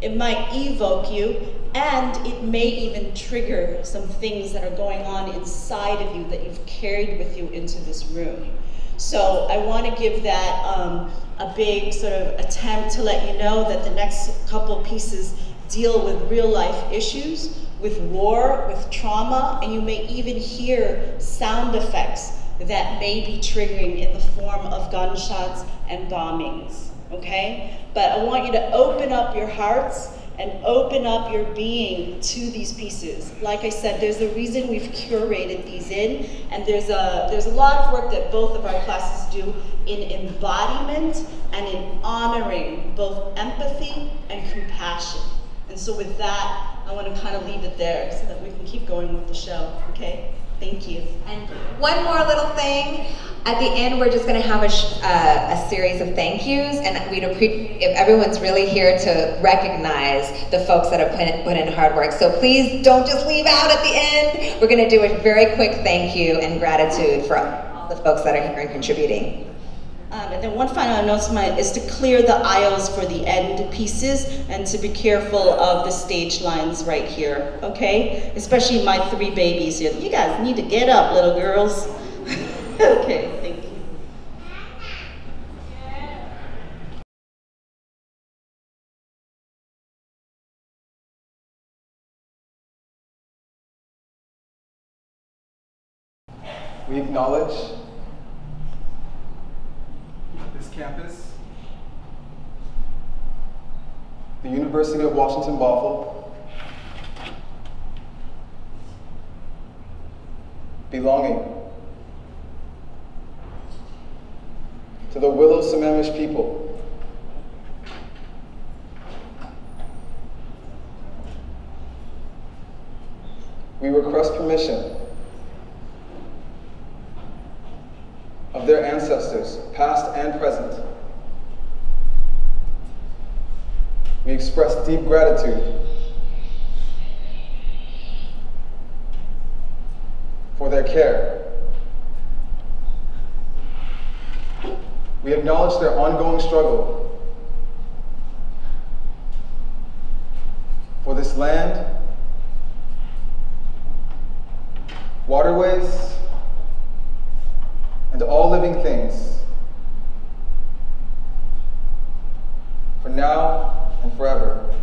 It might evoke you, and it may even trigger some things that are going on inside of you that you've carried with you into this room. So I want to give that um, a big sort of attempt to let you know that the next couple pieces deal with real life issues, with war, with trauma, and you may even hear sound effects that may be triggering in the form of gunshots and bombings, okay? But I want you to open up your hearts and open up your being to these pieces. Like I said, there's a reason we've curated these in, and there's a, there's a lot of work that both of our classes do in embodiment and in honoring both empathy and compassion. And so with that, I want to kind of leave it there so that we can keep going with the show, okay? Thank you. And one more little thing. At the end, we're just going to have a, uh, a series of thank yous, and we'd appreciate if everyone's really here to recognize the folks that have put, put in hard work. So please don't just leave out at the end. We're going to do a very quick thank you and gratitude for all the folks that are here and contributing. Um, and then one final announcement is to clear the aisles for the end pieces and to be careful of the stage lines right here, okay? Especially my three babies here. You guys need to get up, little girls. *laughs* okay, thank you. We acknowledge this campus, the University of Washington Bothell, belonging, to the Willow Sammamish people. We request permission of their ancestors, past and present. We express deep gratitude for their care. We acknowledge their ongoing struggle for this land, waterways, and all living things, for now and forever.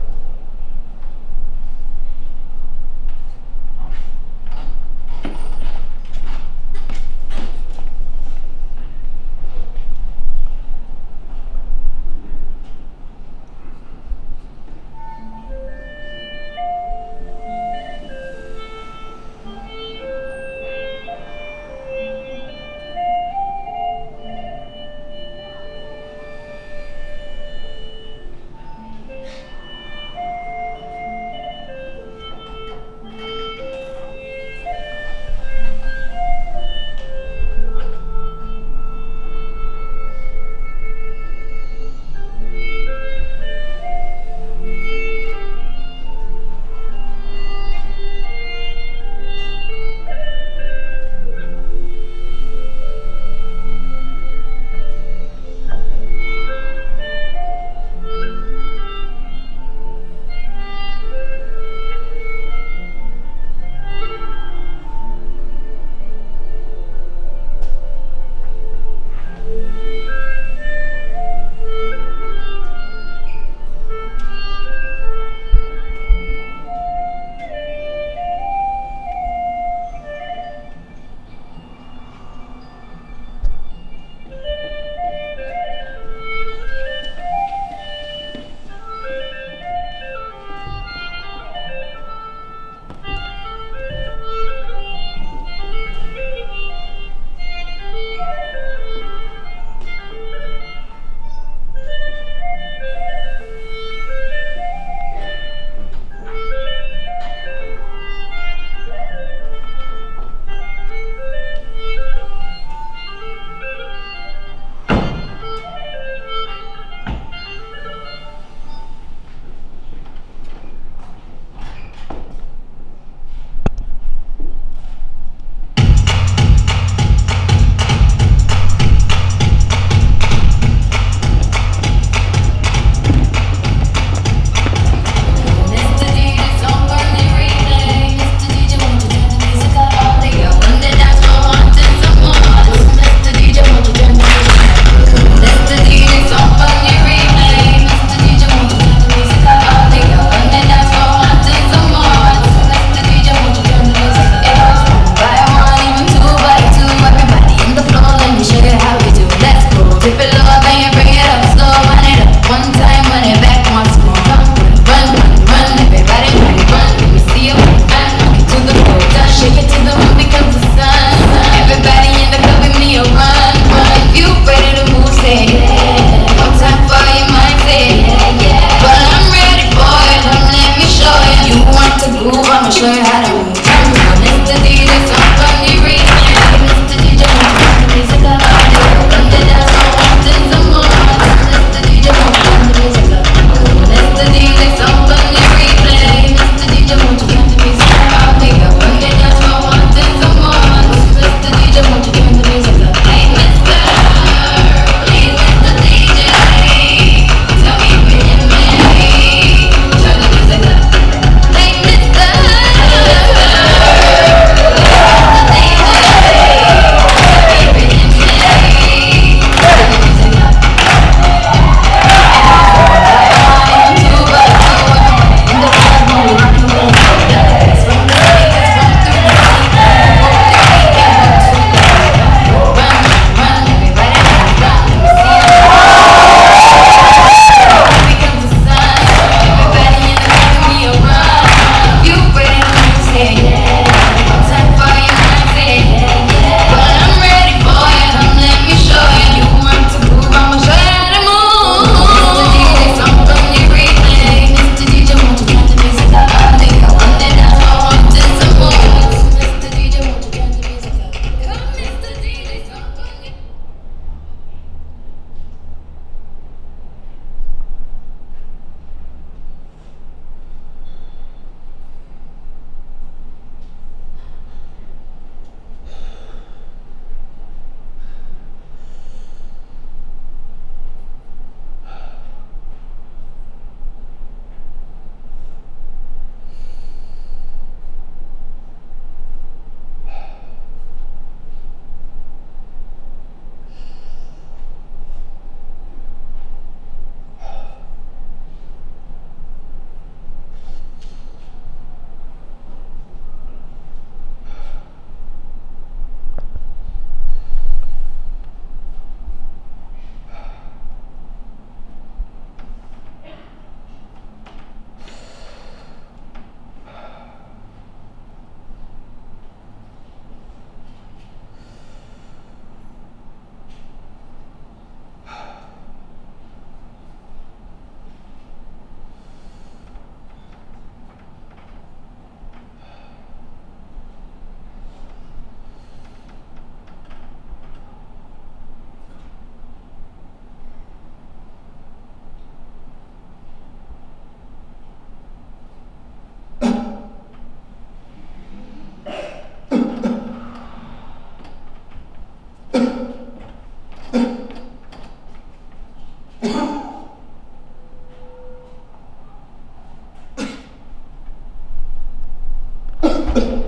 *coughs*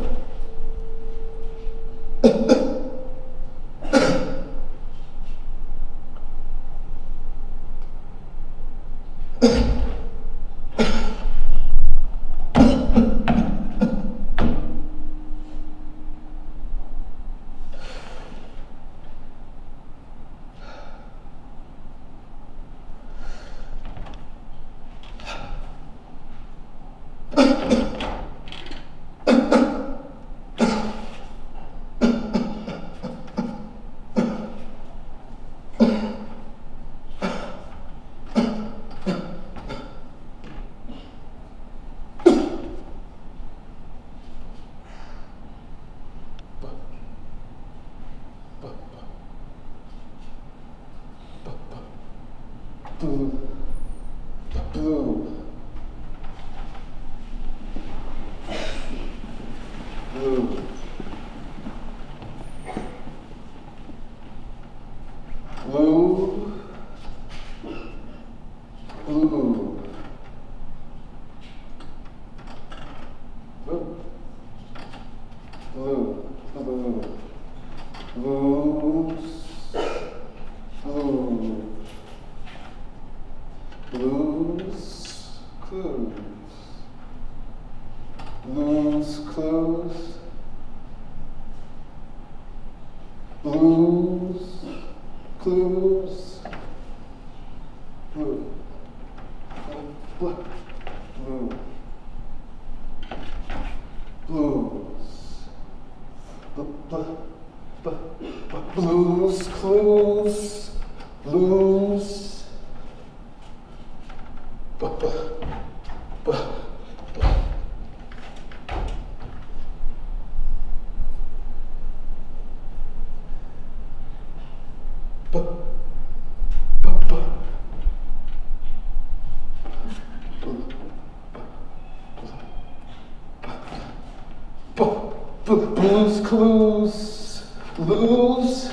Blues Clues, Blues,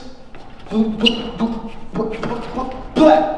Black.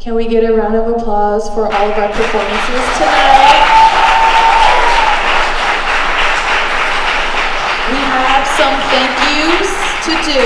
Can we get a round of applause for all of our performances tonight? We have some thank yous to do.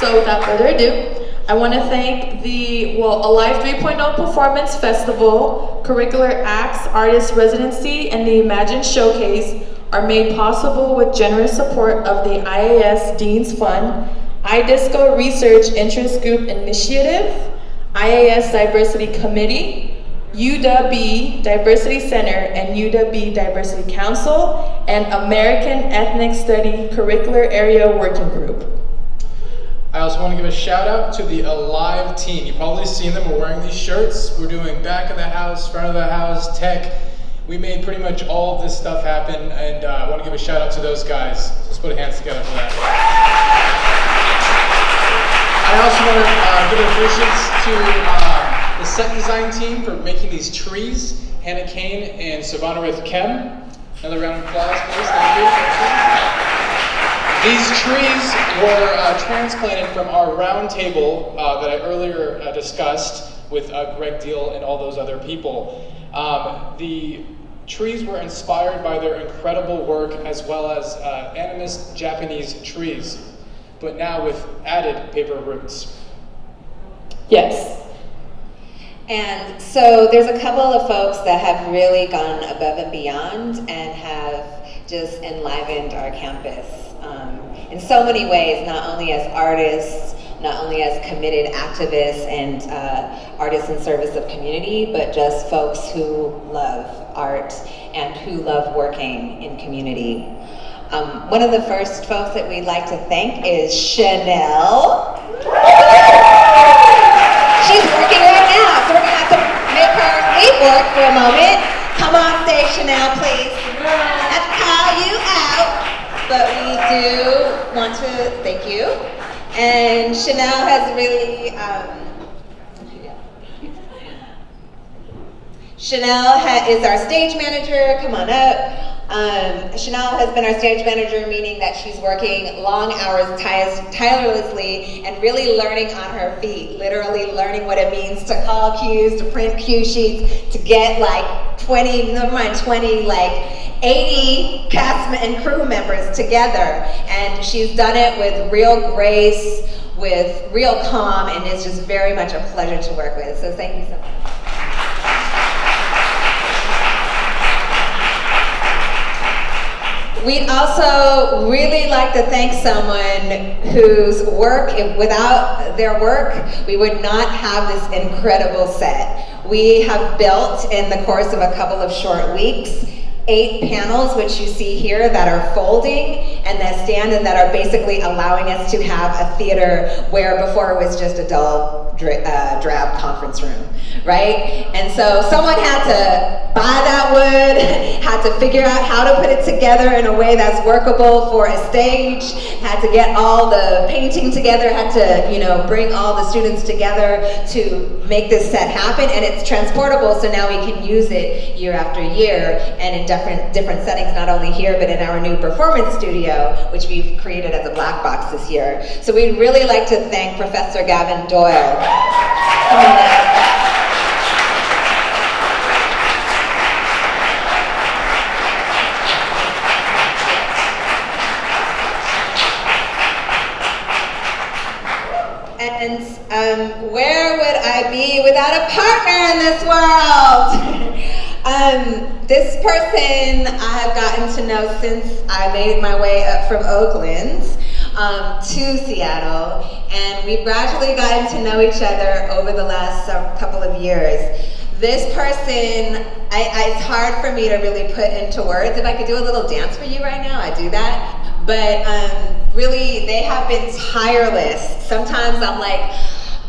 So without further ado, I want to thank the, well, Alive 3.0 Performance Festival, Curricular Acts Artist Residency, and the Imagine Showcase are made possible with generous support of the IAS Dean's Fund, iDisco Research Interest Group Initiative, IAS Diversity Committee, UW Diversity Center and UW Diversity Council, and American Ethnic Study Curricular Area Working Group. I also want to give a shout out to the Alive team. You've probably seen them. We're wearing these shirts. We're doing back of the house, front of the house, tech. We made pretty much all of this stuff happen, and uh, I want to give a shout out to those guys. Let's put hands together for that. I also want to uh, give appreciation to uh, the set design team for making these trees. Hannah Kane and Savannah Rith Kem. Another round of applause, please. Thank you. These trees were uh, transplanted from our round table uh, that I earlier uh, discussed with uh, Greg Deal and all those other people. Um, the trees were inspired by their incredible work as well as animist Japanese trees, but now with added paper roots. Yes. And so there's a couple of folks that have really gone above and beyond and have just enlivened our campus um, in so many ways, not only as artists, not only as committed activists and uh, artists in service of community, but just folks who love art and who love working in community. Um, one of the first folks that we'd like to thank is Chanel. She's working right now, so we're gonna have to make her leave work for a moment. Come on stage, Chanel, please. Let's call you out but we do want to thank you. And Chanel has really, um, Chanel ha is our stage manager, come on up. Um, Chanel has been our stage manager, meaning that she's working long hours tirelessly and really learning on her feet, literally learning what it means to call cues, to print cue sheets, to get like 20, never mind 20, like 80 cast and crew members together. And she's done it with real grace, with real calm, and it's just very much a pleasure to work with. So thank you so much. We'd also really like to thank someone whose work, without their work, we would not have this incredible set. We have built in the course of a couple of short weeks eight panels, which you see here, that are folding and that stand and that are basically allowing us to have a theater where before it was just a dull, uh, drab conference room, right? And so someone had to buy that wood, *laughs* had to figure out how to put it together in a way that's workable for a stage, had to get all the painting together, had to, you know, bring all the students together to make this set happen, and it's transportable, so now we can use it year after year, and in different, different settings, not only here, but in our new performance studio, which we've created as a black box this year. So we'd really like to thank Professor Gavin Doyle. And um, where would I be without a partner in this world? *laughs* Um, this person I have gotten to know since I made my way up from Oakland um, to Seattle, and we've gradually gotten to know each other over the last couple of years. This person, I, I, it's hard for me to really put into words. If I could do a little dance for you right now, I'd do that. But um, really, they have been tireless. Sometimes I'm like,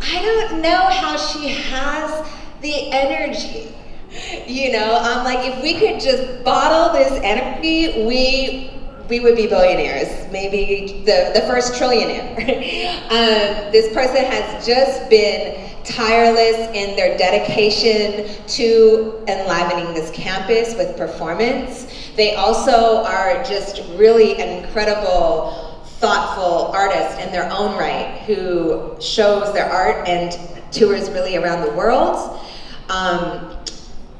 I don't know how she has the energy *laughs* you know, I'm like, if we could just bottle this energy, we we would be billionaires, maybe the, the first trillionaire. *laughs* um, this person has just been tireless in their dedication to enlivening this campus with performance. They also are just really an incredible, thoughtful artist in their own right who shows their art and tours really around the world. Um,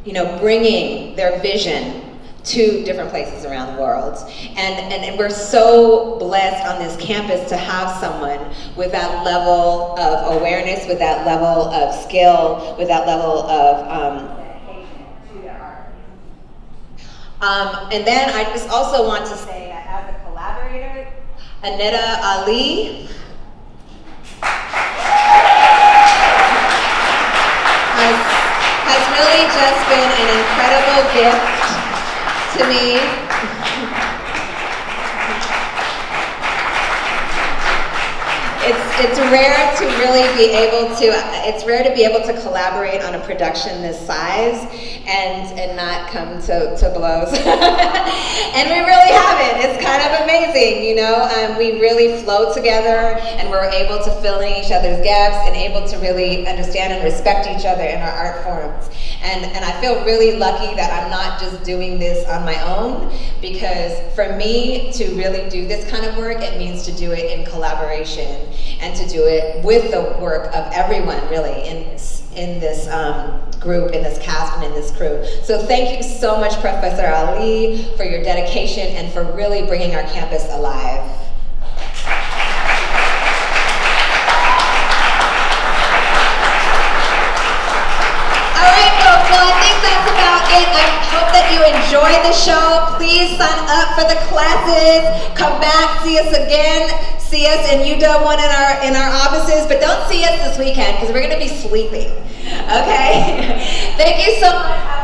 you know, bringing their vision to different places around the world. And, and we're so blessed on this campus to have someone with that level of awareness, with that level of skill, with that level of um, um, and then I just also want to say, that as a collaborator, Aneta Ali has has really just been an incredible gift to me. It's it's rare to really be able to it's rare to be able to collaborate on a production this size and and not come to, to blows. *laughs* And we really have it it's kind of amazing you know? Um, we really flow together and we're able to fill in each other's gaps and able to really understand and respect each other in our art forms. And and I feel really lucky that I'm not just doing this on my own because for me to really do this kind of work it means to do it in collaboration and to do it with the work of everyone really in, in this um, group, in this cast, and in this crew. So thank you so much, Professor Ali, for your dedication and for really bringing our campus alive. You the show. Please sign up for the classes. Come back, see us again see us in UW one in our in our offices, but don't see us this weekend because we're going to be sleeping. Okay? *laughs* Thank you so much.